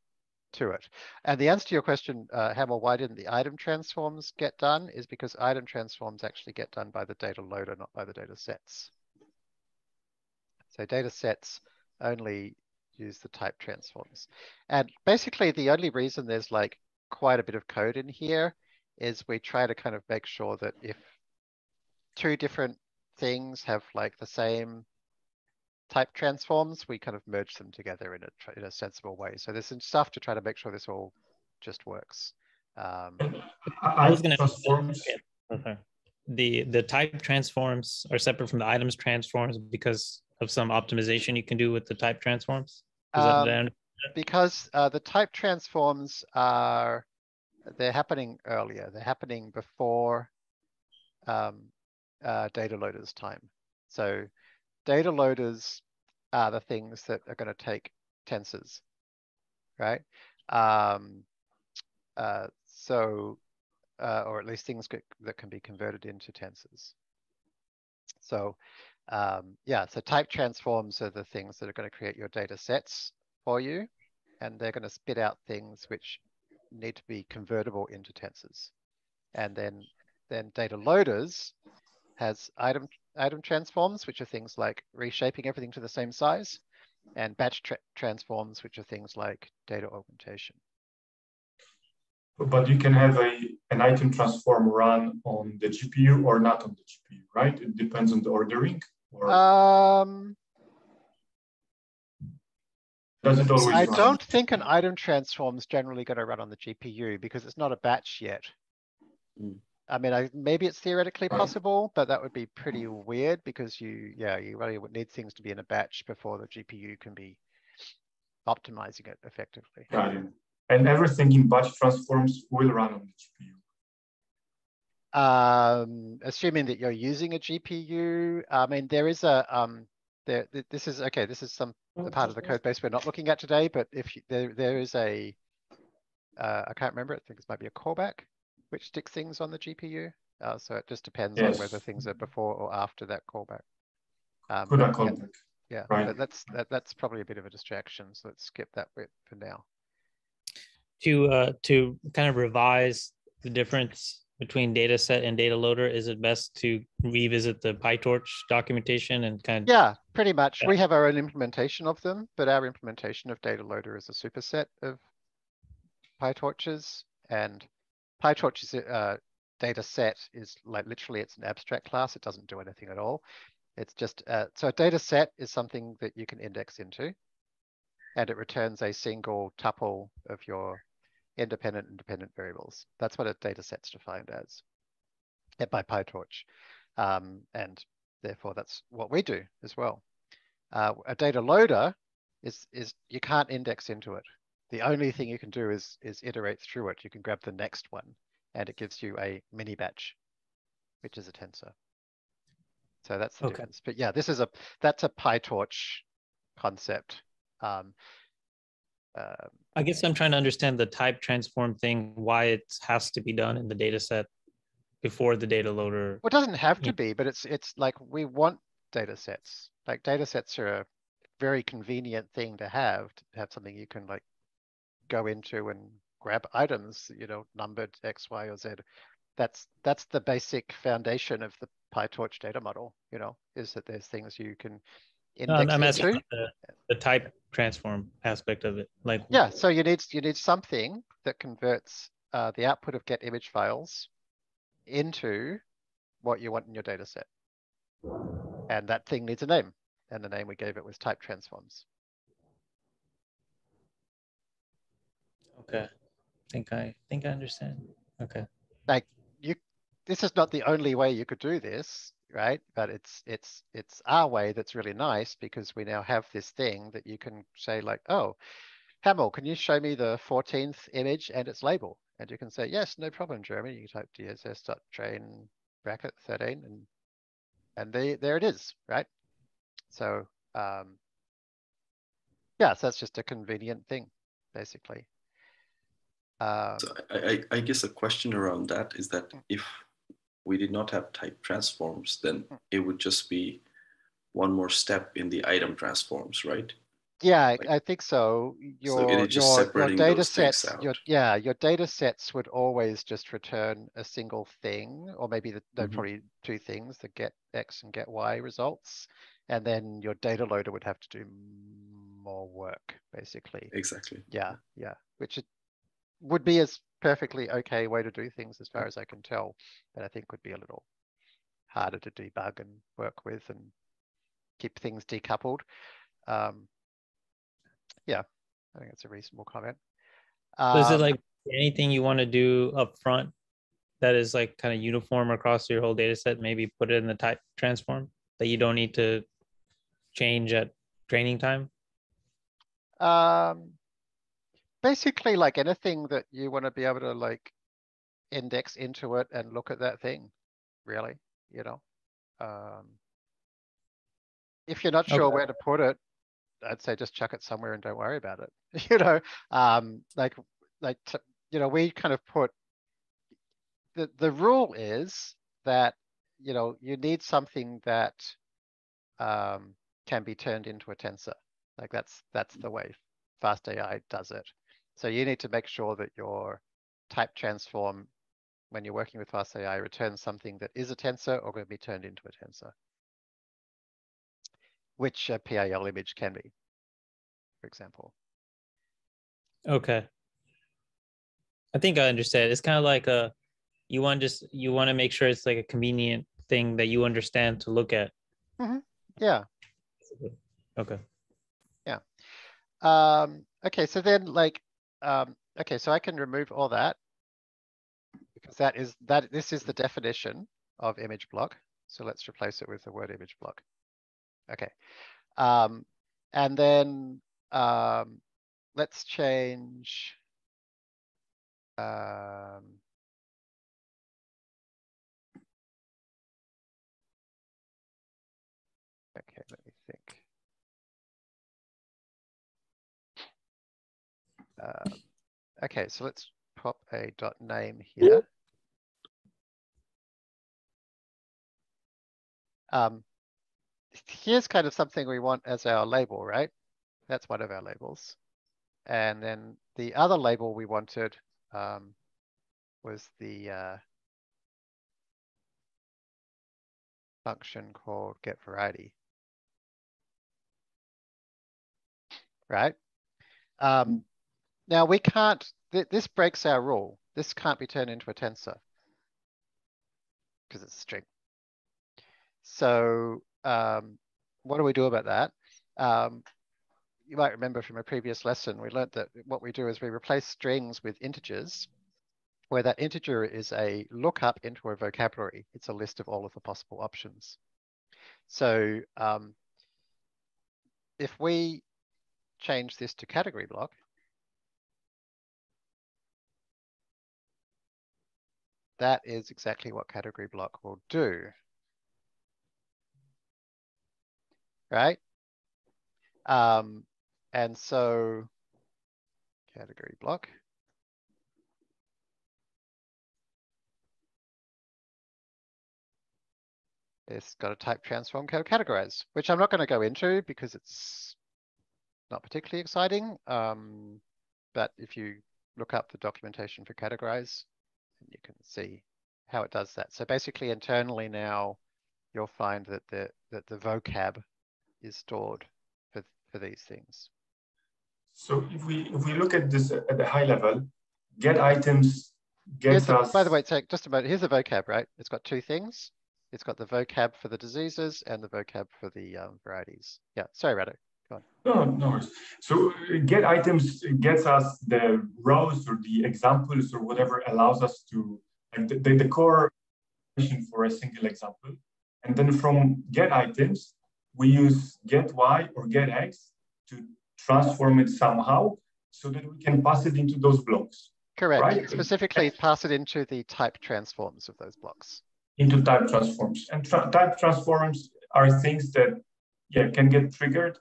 to it. And the answer to your question, uh, Hamel, why didn't the item transforms get done is because item transforms actually get done by the data loader, not by the data sets. So data sets only use the type transforms. And basically the only reason there's like quite a bit of code in here is we try to kind of make sure that if two different things have like the same type transforms, we kind of merge them together in a, in a sensible way. So there's some stuff to try to make sure this all just works. Um, I was going to okay. the the type transforms are separate from the items transforms because of some optimization you can do with the type transforms. Um, because uh, the type transforms are they're happening earlier. They're happening before um, uh, data loaders time. So data loaders are the things that are going to take tensors, right? Um, uh, so, uh, or at least things that can be converted into tensors. So, um, yeah, so type transforms are the things that are going to create your data sets for you, and they're going to spit out things which need to be convertible into tensors. And then, then data loaders has item item transforms, which are things like reshaping everything to the same size, and batch tra transforms, which are things like data augmentation. But you can have a an item transform run on the GPU or not on the GPU, right? It depends on the ordering. Or... Um, Does it always I run? don't think an item transform is generally going to run on the GPU because it's not a batch yet. Mm. I mean, I, maybe it's theoretically possible, but that would be pretty weird because you, yeah, you really would need things to be in a batch before the GPU can be optimizing it effectively. Got it. And everything in batch transforms will run on the GPU. Um, assuming that you're using a GPU, I mean, there is a, um, there, this is, okay, this is some the part of the code base we're not looking at today, but if you, there, there is a, uh, I can't remember, I think this might be a callback which sticks things on the GPU. Uh, so it just depends yes. on whether things are before or after that callback. Um, but, callback. Yeah, right. that's that, that's probably a bit of a distraction. So let's skip that bit for now. To uh, to kind of revise the difference between data set and data loader, is it best to revisit the PyTorch documentation and kind of? Yeah, pretty much. Yeah. We have our own implementation of them, but our implementation of data loader is a superset of PyTorches and PyTorch's uh, data set is like literally it's an abstract class. It doesn't do anything at all. It's just, uh, so a data set is something that you can index into and it returns a single tuple of your independent and dependent variables. That's what a data set's defined as by PyTorch. Um, and therefore that's what we do as well. Uh, a data loader is is you can't index into it. The only thing you can do is is iterate through it. You can grab the next one, and it gives you a mini batch, which is a tensor. So that's the Okay. difference. But yeah, this is a that's a PyTorch concept. Um, um, I guess I'm trying to understand the type transform thing, why it has to be done in the data set before the data loader. Well, it doesn't have to be, but it's it's like we want data sets. Like data sets are a very convenient thing to have, to have something you can like go into and grab items, you know, numbered X, Y, or Z. That's that's the basic foundation of the PyTorch data model, you know, is that there's things you can No, I'm, asking about the, the type transform aspect of it. Like Yeah, so you need you need something that converts uh, the output of get image files into what you want in your data set. And that thing needs a name. And the name we gave it was type transforms. Okay. think I think I understand. Okay. Like you, this is not the only way you could do this, right? But it's it's it's our way that's really nice because we now have this thing that you can say like, oh, Hamel, can you show me the 14th image and its label? And you can say, yes, no problem, Jeremy. You type dss.train bracket 13 and and they, there it is, right? So um, yeah, so that's just a convenient thing, basically. Um, So I, I, I guess a question around that is that if we did not have type transforms, then it would just be one more step in the item transforms, right? Yeah, I- I think so. So Your, just your, your data sets, your, yeah, your data sets would always just return a single thing, or maybe the, no, Mhm. probably two things, the get X and get Y results. And then your data loader would have to do more work, basically. Exactly. Yeah, yeah, which it would be as perfectly okay way to do things as far as I can tell, but I think would be a little harder to debug and work with and keep things decoupled. Um, yeah, I think it's a reasonable comment. So is it Um, like anything you want to do up front that is like kind of uniform across your whole data set? Maybe put it in the type transform that you don't need to change at training time? Um, basically like anything that you want to be able to like index into it and look at that thing, really, you know? Um, if you're not sure Okay. where to put it, I'd say just chuck it somewhere and don't worry about it. You know, um, like, like, t- you know, we kind of put the, the rule is that, you know, you need something that um, can be turned into a tensor. Like that's, that's the way fast AI does it. So you need to make sure that your type transform, when you're working with fast AI, returns something that is a tensor or going to be turned into a tensor. Which a PIL image can be, for example. Okay. I think I understand. It's kind of like a you want just you want to make sure it's like a convenient thing that you understand to look at. Yeah. Okay. Yeah. Um, okay, so then like, um, okay, so I can remove all that. Because that is, that, this is the definition of image block. So let's replace it with the word image block. Okay. Um, and then, um, let's change. Um, Uh, okay, so let's pop a dot name here. Um, here's kind of something we want as our label, right? That's one of our labels. And then the other label we wanted um, was the uh, function called get variety. Right? Um, now we can't, th this breaks our rule. This can't be turned into a tensor because it's a string. So um, what do we do about that? Um, you might remember from a previous lesson, we learned that what we do is we replace strings with integers, where that integer is a lookup into a vocabulary. It's a list of all of the possible options. So um, if we change this to category block, that is exactly what category block will do. Right? Um, and so category block. It's got a type transform categorize, which I'm not going to go into because it's not particularly exciting. Um, but if you look up the documentation for categorize, you can see how it does that. So basically internally now, you'll find that the, that the vocab is stored for, for these things. So if we if we look at this at the high level, get items gets the, us. By the way, take just a moment. Here's the vocab, right? It's got two things. It's got the vocab for the diseases and the vocab for the um, varieties. Yeah, sorry, Rado. Go on. No, no worries. So uh, get items gets us the rows or the examples or whatever allows us to like the, the, the core for a single example. And then from get items, we use get y or get x to transform it somehow so that we can pass it into those blocks. Correct. Right? Specifically, pass it into the type transforms of those blocks into type transforms. And tra type transforms are things that, yeah, can get triggered.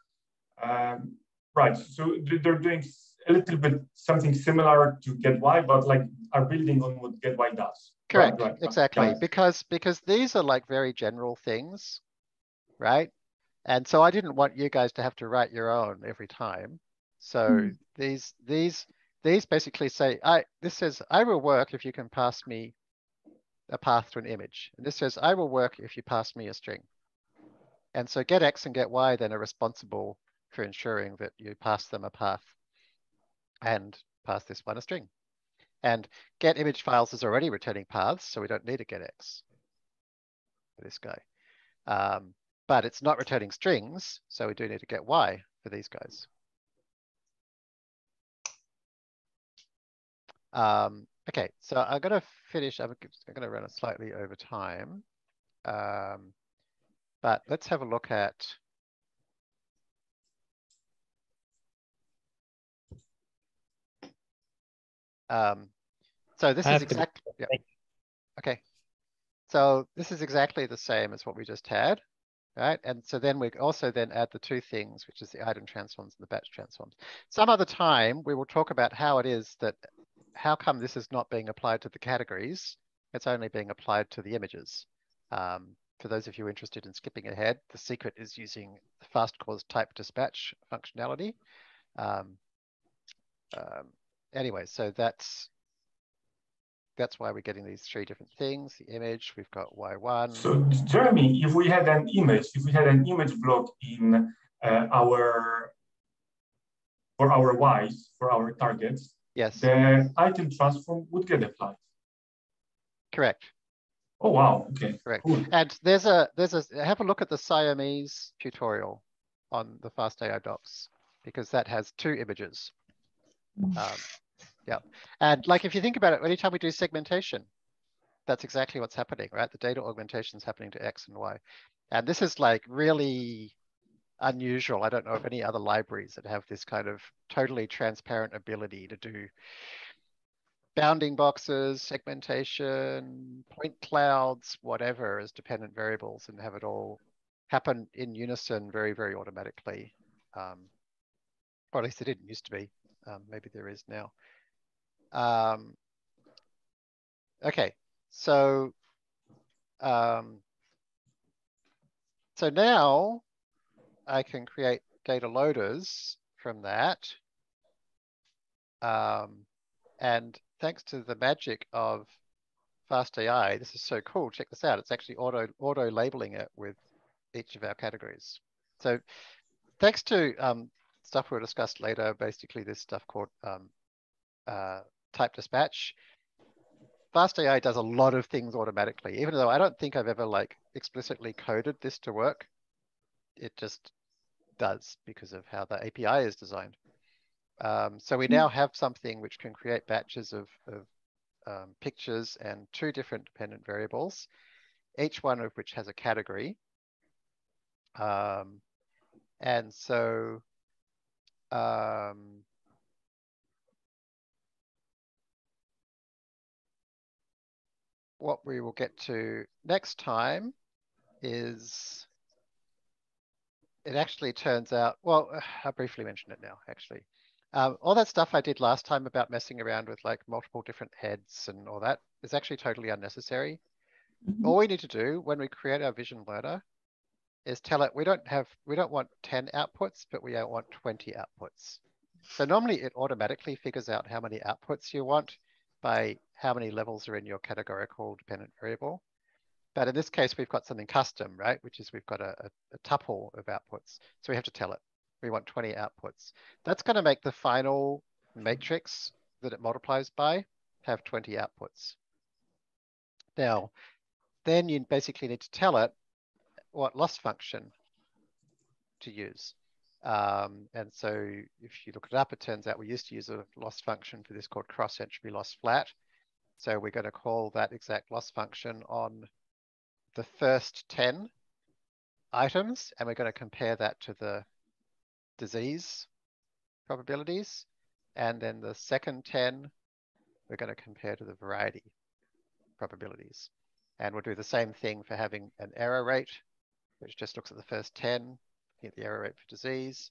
Um, right, so they're doing a little bit something similar to get y, but like are building on what get y does. Correct, right, right. exactly. Because because these are like very general things, right? And so I didn't want you guys to have to write your own every time. So mm. these these these basically say I this says I will work if you can pass me a path to an image. And this says, I will work if you pass me a string. And so get X and get Y then are responsible for ensuring that you pass them a path and pass this one a string. And get image files is already returning paths, so we don't need a get X for this guy. Um, but it's not returning strings, so we do need to get Y for these guys. Um, Okay, so I'm going to finish. I'm, I'm going to run it slightly over time. Um, but let's have a look at um, so this is exactly yeah. okay. So this is exactly the same as what we just had, right? And so then we also then add the two things, which is the item transforms and the batch transforms. Some other time we will talk about how it is that how come this is not being applied to the categories? It's only being applied to the images. Um, for those of you interested in skipping ahead, the secret is using fastcore's type dispatch functionality. Um, um, anyway, so that's that's why we're getting these three different things. The image, we've got Y1. So Jeremy, if we had an image, if we had an image block in uh, our, for our Ys, for our targets, Yes. The item transform would get applied. Correct. Oh wow. Okay. Correct. Cool. And there's a there's a have a look at the Siamese tutorial on the FastAI docs because that has two images. Um, yeah. And like if you think about it, anytime we do segmentation, that's exactly what's happening, right? The data augmentation is happening to X and Y. And this is like really unusual. I don't know of any other libraries that have this kind of totally transparent ability to do bounding boxes, segmentation, point clouds, whatever as dependent variables and have it all happen in unison very, very automatically. Um, or at least it didn't used to be. Um, maybe there is now. Um, okay, so um, so now I can create data loaders from that. Um, and thanks to the magic of FastAI, this is so cool. Check this out. It's actually auto auto labeling it with each of our categories. So thanks to um, stuff we'll discuss later, basically this stuff called um, uh, type dispatch, FastAI does a lot of things automatically, even though I don't think I've ever like explicitly coded this to work. It just does because of how the API is designed. Um, so we hmm. now have something which can create batches of, of um, pictures and two different dependent variables, each one of which has a category. Um, and so um, what we will get to next time is it actually turns out, well, I briefly mentioned it now, actually. Um, all that stuff I did last time about messing around with like multiple different heads and all that is actually totally unnecessary. All we need to do when we create our vision learner is tell it we don't have, we don't want 10 outputs, but we don't want 20 outputs. So normally it automatically figures out how many outputs you want by how many levels are in your categorical dependent variable. But in this case, we've got something custom, right? Which is we've got a, a, a tuple of outputs. So we have to tell it we want 20 outputs. That's going to make the final matrix that it multiplies by have 20 outputs. Now, then you basically need to tell it what loss function to use. Um, and so if you look it up, it turns out we used to use a loss function for this called cross entropy loss flat. So we're going to call that exact loss function on the first 10 items, and we're going to compare that to the disease probabilities. And then the second 10, we're going to compare to the variety probabilities. And we'll do the same thing for having an error rate, which just looks at the first 10, get the error rate for disease.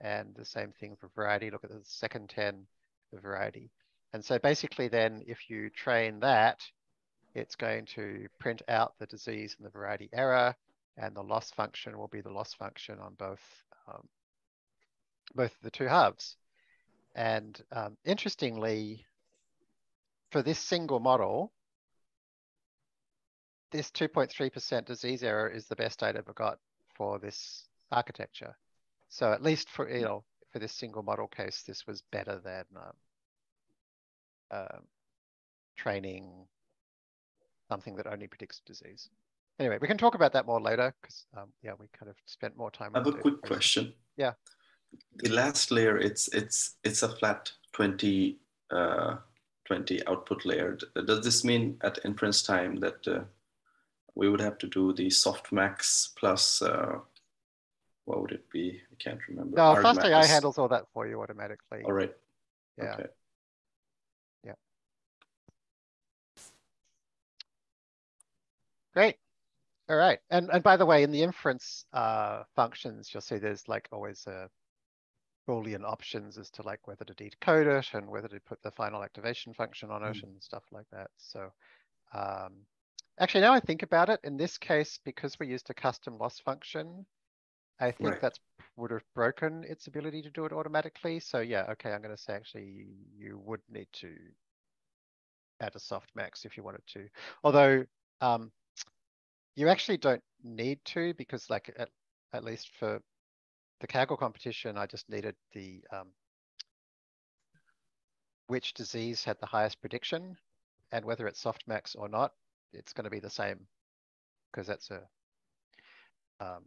And the same thing for variety, look at the second 10, the variety. And so basically then if you train that, it's going to print out the disease and the variety error, and the loss function will be the loss function on both um, both the two halves. And um, interestingly, for this single model, this 2.3% disease error is the best I'd ever got for this architecture. So at least for, you know, for this single model case, this was better than um, uh, training something that only predicts disease. Anyway, we can talk about that more later because um, yeah, we kind of spent more time. I have a quick question. Yeah the last layer, it's it's it's a flat 20, uh, 20 output layer. Does this mean at inference time that uh, we would have to do the softmax plus, uh, what would it be? I can't remember. No, fast AI handles all that for you automatically. All right. Yeah. Okay. Yeah. Great. All right. And and by the way, in the inference uh, functions, you'll see there's like always a Boolean options as to like whether to decode it and whether to put the final activation function on it mm. and stuff like that. So um, actually now I think about it, in this case, because we used a custom loss function, I think right. that's would have broken its ability to do it automatically. So yeah, okay, I'm going to say actually you would need to add a softmax if you wanted to. Although um, you actually don't need to because like at, at least for the Kaggle competition, I just needed the um, which disease had the highest prediction and whether it's softmax or not, it's going to be the same because that's a um,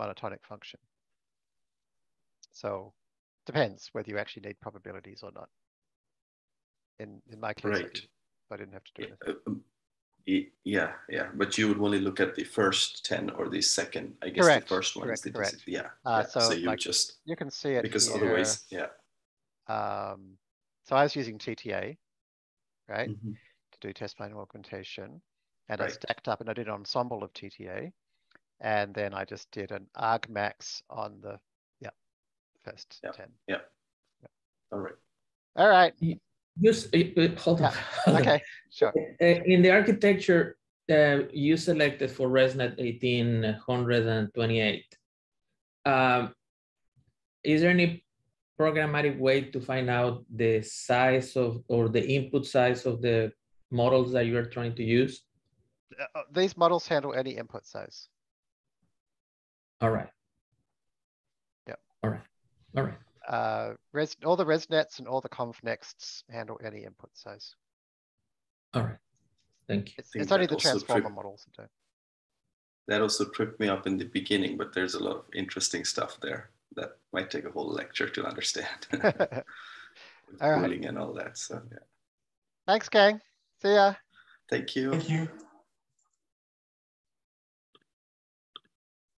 monotonic function. So depends whether you actually need probabilities or not. In in my case, right. I, didn't, have to do yeah, uh, yeah, yeah, but you would only look at the first ten or the second. I guess correct. the first one correct, is the correct. Yeah, uh, yeah. So, so, you like, just you can see it because here. otherwise, yeah. Um, so I was using TTA, right, mm -hmm. To do test plane augmentation, and right. I stacked up and I did an ensemble of TTA, and then I just did an argmax on the yeah first yeah. ten. Yeah. yeah. All right. All right. Use, uh, hold on. Yeah. Okay, sure. Uh, in the architecture, uh, you selected for ResNet 1828. Um, is there any programmatic way to find out the size of or the input size of the models that you are trying to use? Uh, these models handle any input size. All right. Yep. All right. All right uh, res, all the ResNets and all the convnexts handle any input size. All right, thank you. It's, it's only the transformer models that don't. That also tripped me up in the beginning, but there's a lot of interesting stuff there that might take a whole lecture to understand. all right. and all that, so yeah. Thanks, gang. See ya. Thank you. Thank you.